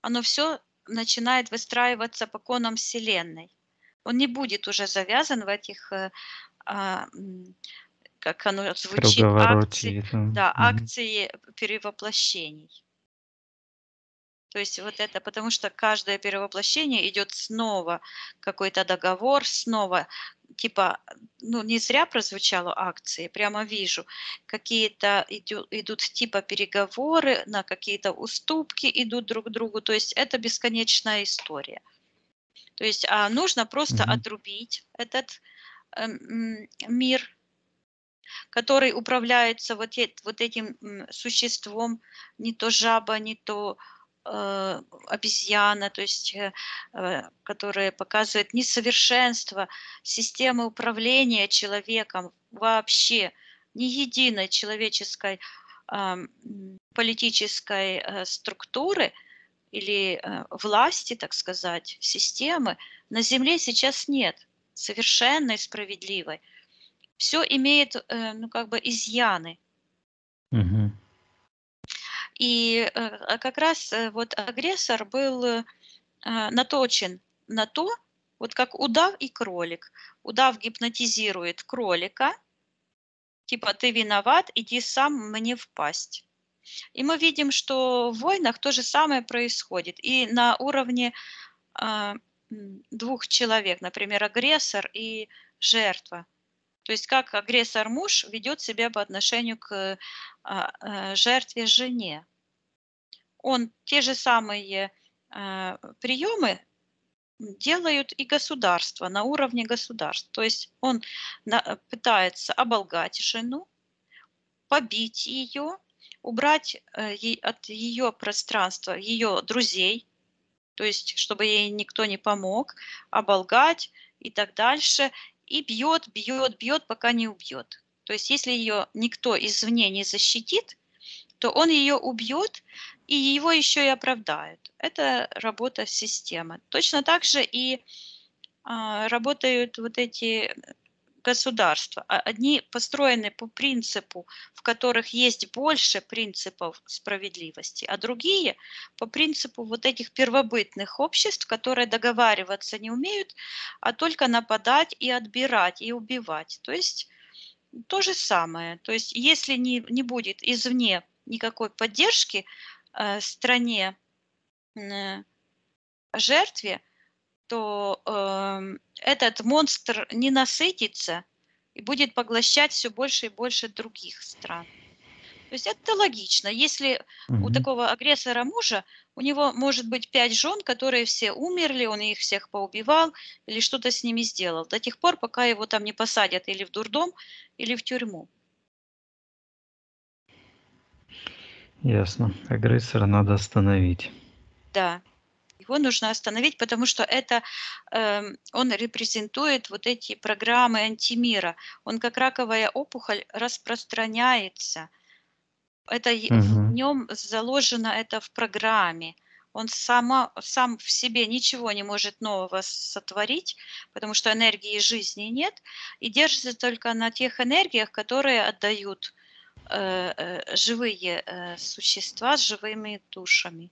оно все начинает выстраиваться по конам Вселенной. Он не будет уже завязан в этих, э, а, как оно звучит, акции, да, акции перевоплощений. То есть вот это, потому что каждое перевоплощение идет снова какой-то договор, снова типа, ну не зря прозвучало акции, прямо вижу, какие-то идут типа переговоры, на какие-то уступки идут друг другу, то есть это бесконечная история. То есть а нужно просто Мгм. отрубить этот м, мир, который управляется вот, э- вот этим существом, не то жаба, не то э, обезьяна, то есть э, э, которая показывает несовершенство системы управления человеком вообще, ни единой человеческой м, политической структуры или власти, так сказать, системы на Земле сейчас нет, совершенной, справедливой. Все имеет, ну, как бы изъяны. И э, а как раз э, вот агрессор был э, наточен на то, вот как удав и кролик. Удав гипнотизирует кролика, типа ты виноват, иди сам мне в пасть. И мы видим, что в войнах то же самое происходит. И на уровне м, двух человек, например, агрессор и жертва. То есть как агрессор муж ведет себя по отношению к а, а, жертве жене. Он те же самые а, приемы делают и государства на уровне государств. То есть он на- пытается оболгать жену, побить ее, убрать э, от ее пространства ее друзей, то есть чтобы ей никто не помог, оболгать и так дальше, и бьет, бьет, бьет, пока не убьет. То есть если ее никто извне не защитит, то он ее убьет, и его еще и оправдают. Это работа системы. Точно так же и а, работают вот эти государства. А Одни построены по принципу, в которых есть больше принципов справедливости, а другие по принципу вот этих первобытных обществ, которые договариваться не умеют, а только нападать и отбирать, и убивать. То есть то же самое. То есть если не, не будет извне никакой поддержки э, стране э, жертве, то эм, этот монстр не насытится и будет поглощать все больше и больше других стран. То есть это логично. Если у Мгм. такого агрессора мужа, у него может быть пять жен, которые все умерли, он их всех поубивал или что-то с ними сделал, до тех пор, пока его там не посадят или в дурдом, или в тюрьму. Ясно. Агрессора надо остановить. Да, его нужно остановить, потому что это э, он репрезентует вот эти программы антимира. Он как раковая опухоль распространяется. Это угу. в нем заложено это в программе. Он сама, сам в себе ничего не может нового сотворить, потому что энергии жизни нет, и держится только на тех энергиях, которые отдают э, э, живые э, существа с живыми душами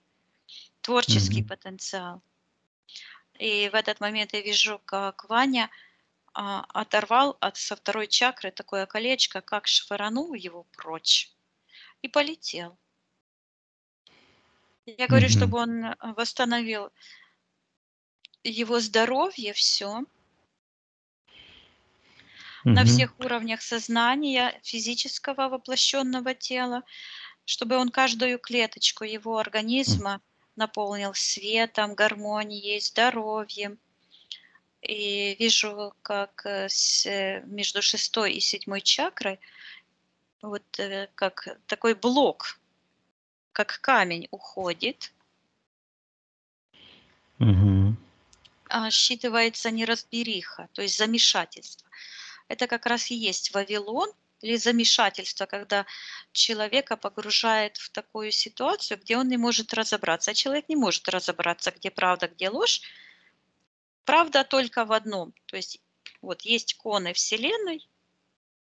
творческий mm-hmm. потенциал. И в этот момент я вижу, как Ваня а, оторвал от, со второй чакры такое колечко, как швырнул его прочь и полетел. Я говорю, mm-hmm. чтобы он восстановил его здоровье, все. Mm-hmm. На всех уровнях сознания, физического воплощенного тела, чтобы он каждую клеточку его организма наполнил светом, гармонией, здоровьем. И вижу, как э, э, между шестой и седьмой чакрой вот э, как такой блок, как камень уходит. Угу. А считывается неразбериха, то есть замешательство. Это как раз и есть Вавилон – или замешательство, когда человека погружает в такую ситуацию, где он не может разобраться. А человек не может разобраться, где правда, где ложь. Правда только в одном. То есть вот есть коны Вселенной,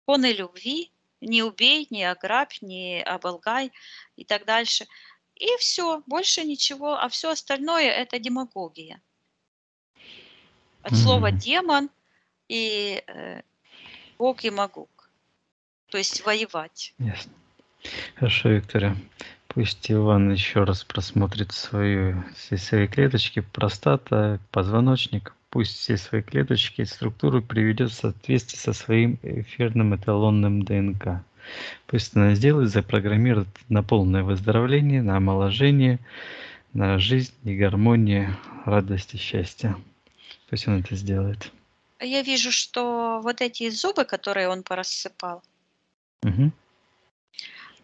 коны любви, не убей, не ограбь, не оболгай и так дальше. И все, больше ничего, а все остальное это демагогия. От слова демон и э, Бог и Магог то есть воевать. Ясно. Хорошо, Виктория. Пусть Иван еще раз просмотрит свою, все свои клеточки, простата, позвоночник. Пусть все свои клеточки и структуру приведет в соответствие со своим эфирным эталонным ДНК. Пусть она сделает, запрограммирует на полное выздоровление, на омоложение, на жизнь и гармонию, радость и счастье. Пусть он это сделает. Я вижу, что вот эти зубы, которые он порассыпал, Мгм.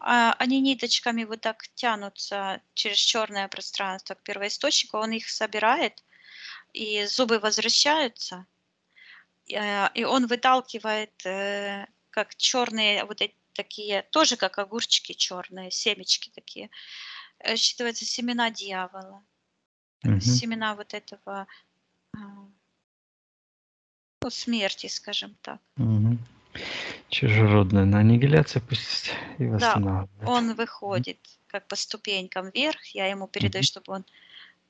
а, они ниточками вот так тянутся через черное пространство к первоисточнику, он их собирает, и зубы возвращаются, и, а, и он выталкивает э, как черные вот эти такие, тоже как огурчики черные, семечки такие. Э, считывается семена дьявола, Мгм. семена вот этого а, ну, смерти, скажем так. Мгм. Чужеродная на аннигиляцию пусть и Да, он выходит как по ступенькам вверх, я ему передаю, Мгм. чтобы он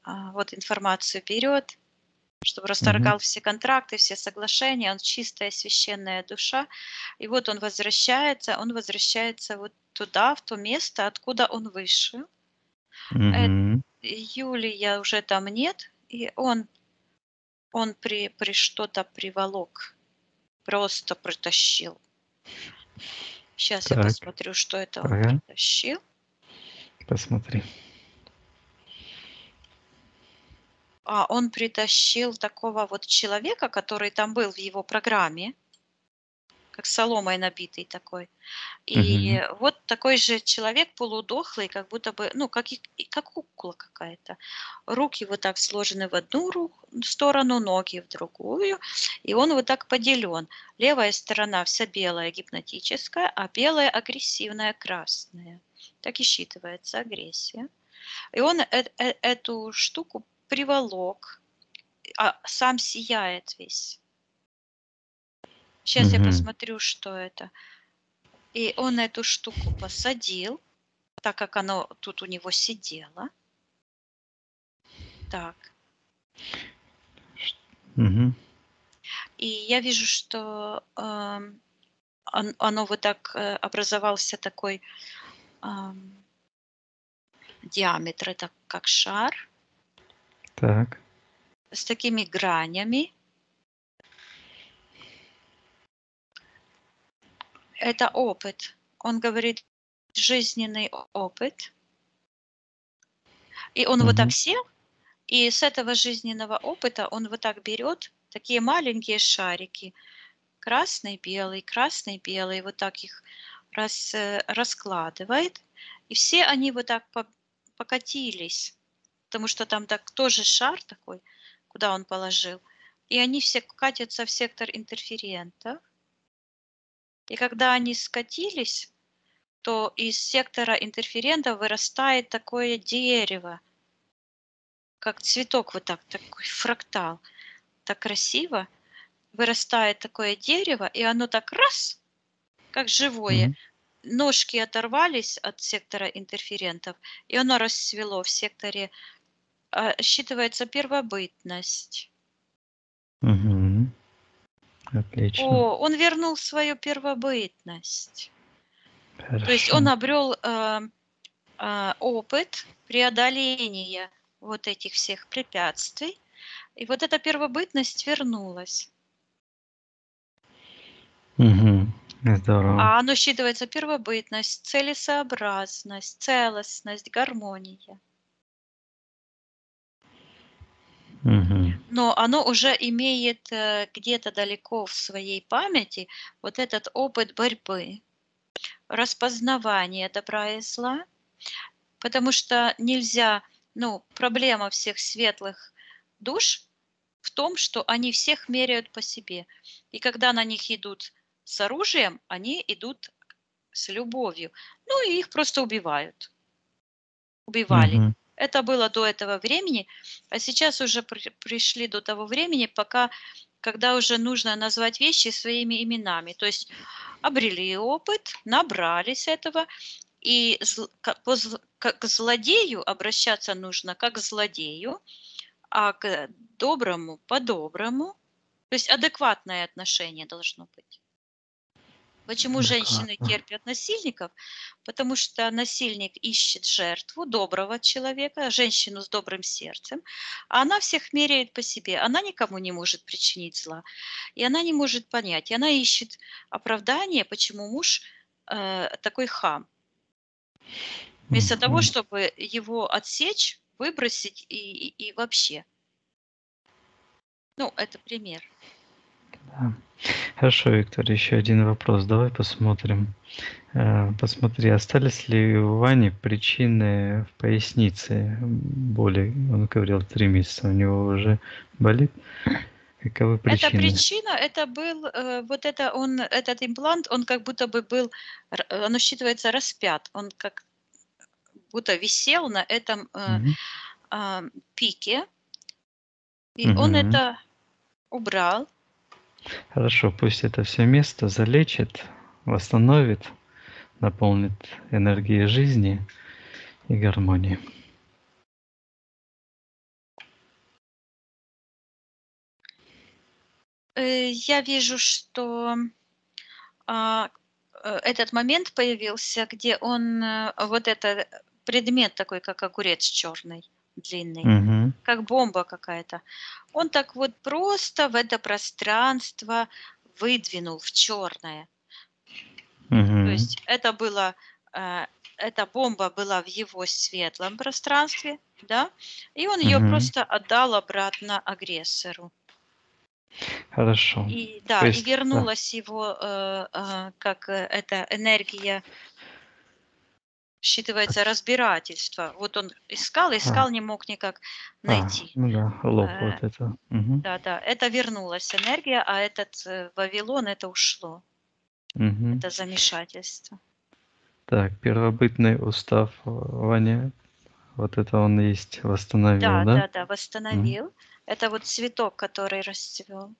а, вот информацию берет, чтобы расторгал Мгм. все контракты, все соглашения, он чистая священная душа. И вот он возвращается, он возвращается вот туда, в то место, откуда он вышел. Э, Мгм. Юлия уже там нет, и он, он при, при что-то приволок, просто притащил. Сейчас я посмотрю, что это он Ага. притащил. посмотри. А он притащил такого вот человека, который там был в его программе, как соломой набитый такой. И вот такой же человек полудохлый, как будто бы, ну, как, как кукла какая-то. Руки вот так сложены в одну руку, сторону, ноги в другую. И он вот так поделен. Левая сторона вся белая, гипнотическая, а белая агрессивная, красная. Так и считывается агрессия. И он э э эту штуку приволок, а сам сияет весь. Сейчас я посмотрю, что это. И он эту штуку посадил, так как оно тут у него сидело. Так. Мгм. И я вижу, что он- оно вот так э, образовался такой эм, диаметр, это как шар Так. с такими гранями. Это опыт. Он говорит жизненный опыт. И он вот так сел, и с этого жизненного опыта он вот так берет такие маленькие шарики, красный, белый, красный, белый, вот так их рас, э, раскладывает, И все они вот так по- покатились, потому что там так тоже шар такой, куда он положил. И они все катятся в сектор интерферентов. И когда они скатились, то из сектора интерферентов вырастает такое дерево, как цветок вот так, такой фрактал. Так красиво вырастает такое дерево, и оно так раз, как живое, Мгм. ножки оторвались от сектора интерферентов, и оно расцвело в секторе, а, считывается первобытность. Мгм. Отлично. О, он вернул свою первобытность. То есть Хорошо. он обрел э, э, опыт преодоления вот этих всех препятствий, и вот эта первобытность вернулась. Мгм. Здорово. А оно считывается первобытность, целесообразность, целостность, гармония. Мгм. Но оно уже имеет э, где-то далеко в своей памяти вот этот опыт борьбы, распознавания добра и зла, потому что нельзя, ну, проблема всех светлых душ в том, что они всех меряют по себе. И когда на них идут с оружием, они идут с любовью. Ну и их просто убивают. Убивали. Мгм. Это было до этого времени, а сейчас уже при- пришли до того времени, пока, когда уже нужно назвать вещи своими именами. То есть обрели опыт, набрались этого, и к злодею обращаться нужно как к злодею, а к доброму по-доброму. То есть адекватное отношение должно быть. Почему женщины терпят насильников? Потому что насильник ищет жертву доброго человека, женщину с добрым сердцем, а она всех меряет по себе. Она никому не может причинить зла, и она не может понять. И она ищет оправдание, почему муж э, такой хам. Вместо того, чтобы его отсечь, выбросить и, и, и вообще. Ну, это пример. Да. Хорошо, Виктор, еще один вопрос. Давай посмотрим. Э, Посмотри, остались ли у Вани причины в пояснице боли? Он говорил, три месяца у него уже болит. Каковы причины? причина, это был, э, вот это он, этот имплант, он как будто бы был, э, оно считывается распят, он как будто висел на этом э, Мгм. а, пике, и он Мгм. это убрал. Хорошо, пусть это все место залечит, восстановит, наполнит энергией жизни и гармонии. Э, Я вижу, что а, э, этот момент появился, где он, э, вот это предмет такой, как огурец черный, длинный, Мгм. Как бомба какая-то. Он так вот просто в это пространство выдвинул в черное. То Мгм. есть это было, э, эта бомба была в его светлом пространстве, да, и он ее Мгм. просто отдал обратно агрессору. Хорошо. И да, То и есть, да. вернулась его, э, э, как э, эта энергия, считывается разбирательство. Вот он искал, искал, не мог никак А, найти. ну да, лоб Э, вот это. Мгм. Да, да, это вернулась энергия, а этот э, Вавилон это ушло, Мгм. это замешательство. Так, первобытный устав э, Ваня, вот это он есть, восстановил, Да, да? да, да, восстановил. Это вот цветок, который расцвел.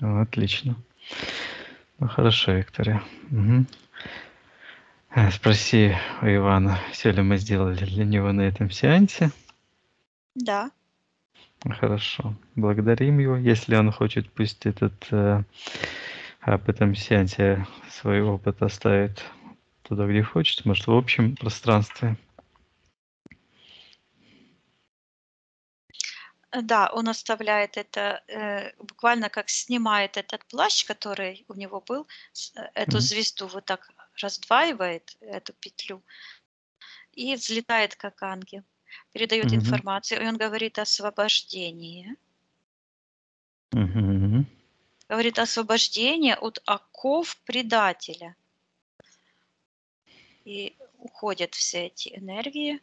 Отлично. Ну хорошо, Виктория. Мгм. Э, Спроси у Ивана, все ли мы сделали для него на этом сеансе. Да. Хорошо. Благодарим его. Если он хочет, пусть этот э, об этом сеансе свой опыт оставит туда, где хочет, может, в общем пространстве. Да, он оставляет это, э, буквально как снимает этот плащ, который у него был, э, эту Мгм. звезду вот так раздваивает, эту петлю, и взлетает как ангел, передает Мгм. информацию, и он говорит освобождение. Мгм. Говорит освобождение от оков предателя. И уходят все эти энергии,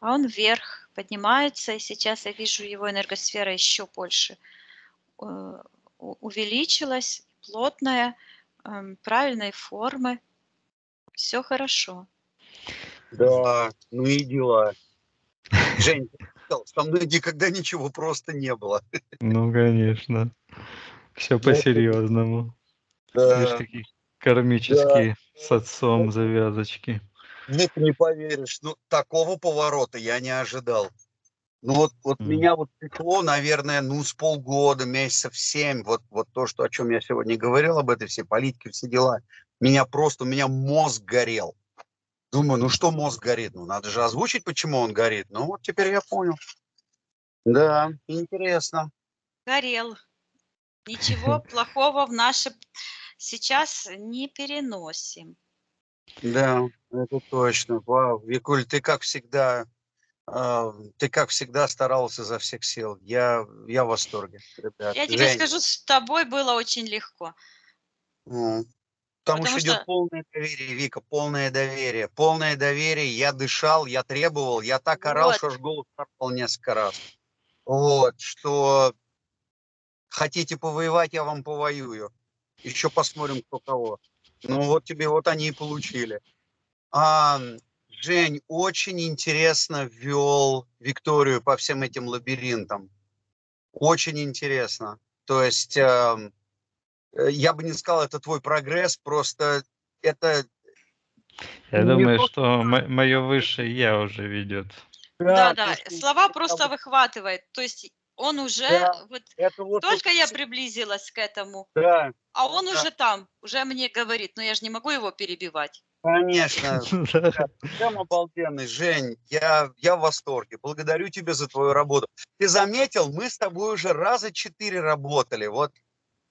а он вверх поднимается, и сейчас я вижу его энергосфера еще больше э, увеличилась, плотная, эм, правильной формы. Все хорошо. Да, ну и дела. Жень, со мной никогда ничего просто не было. (laughs) Ну, конечно. Все по-серьезному. Да. Видишь, какие кармические с отцом завязочки. Ну, ты не поверишь, ну, такого поворота я не ожидал. Ну, вот, вот Мгм. меня вот пекло, наверное, ну, с полгода, месяцев семь. Вот, вот то, что, о чем я сегодня говорил, об этой всей политике, все дела. Меня просто, у меня мозг горел. Думаю, ну что мозг горит? Ну, надо же озвучить, почему он горит. Ну, вот теперь я понял. Да, интересно. Горел. Ничего (laughs) плохого в наше сейчас не переносим. Да, это точно. Вау, Викуль, ты как всегда, а, ты как всегда старался за всех сил. Я, я в восторге, ребят. Я тебе Жень, скажу, с тобой было очень легко. Потому, Потому что идет полное доверие, Вика, полное доверие. Полное доверие. Я дышал, я требовал, я так орал, Вот. что аж голос пропал несколько раз. Вот, что хотите повоевать, я вам повоюю. Еще посмотрим, кто кого. Ну вот тебе, вот они и получили. А, Жень очень интересно вел Викторию по всем этим лабиринтам. Очень интересно. То есть эм, э, я бы не сказал, это твой прогресс, просто это... Я Не думаю, то, что мое высшее я уже ведет. Да, то да, есть слова это просто вот- выхватывает. То есть он уже, Да. вот Это вот, только вот я приблизилась к этому, Да, а он Да. уже там, уже мне говорит, но я же не могу его перебивать. конечно. (laughs) Прям обалденный, Жень, я, я в восторге. Благодарю тебя за твою работу. Ты заметил, мы с тобой уже раза четыре работали. Вот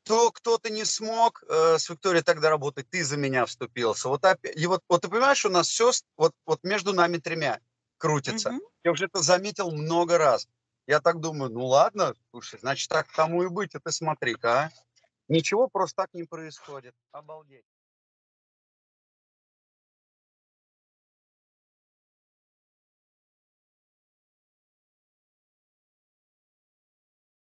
то кто-то не смог э, с Викторией тогда работать, ты за меня вступился. Вот, и вот, вот ты понимаешь, у нас все вот, вот между нами тремя крутится. Мгм. Я уже это заметил много раз. Я так думаю, ну ладно, слушай, значит так тому и быть, а ты смотри-ка, а. Ничего просто так не происходит. Обалдеть.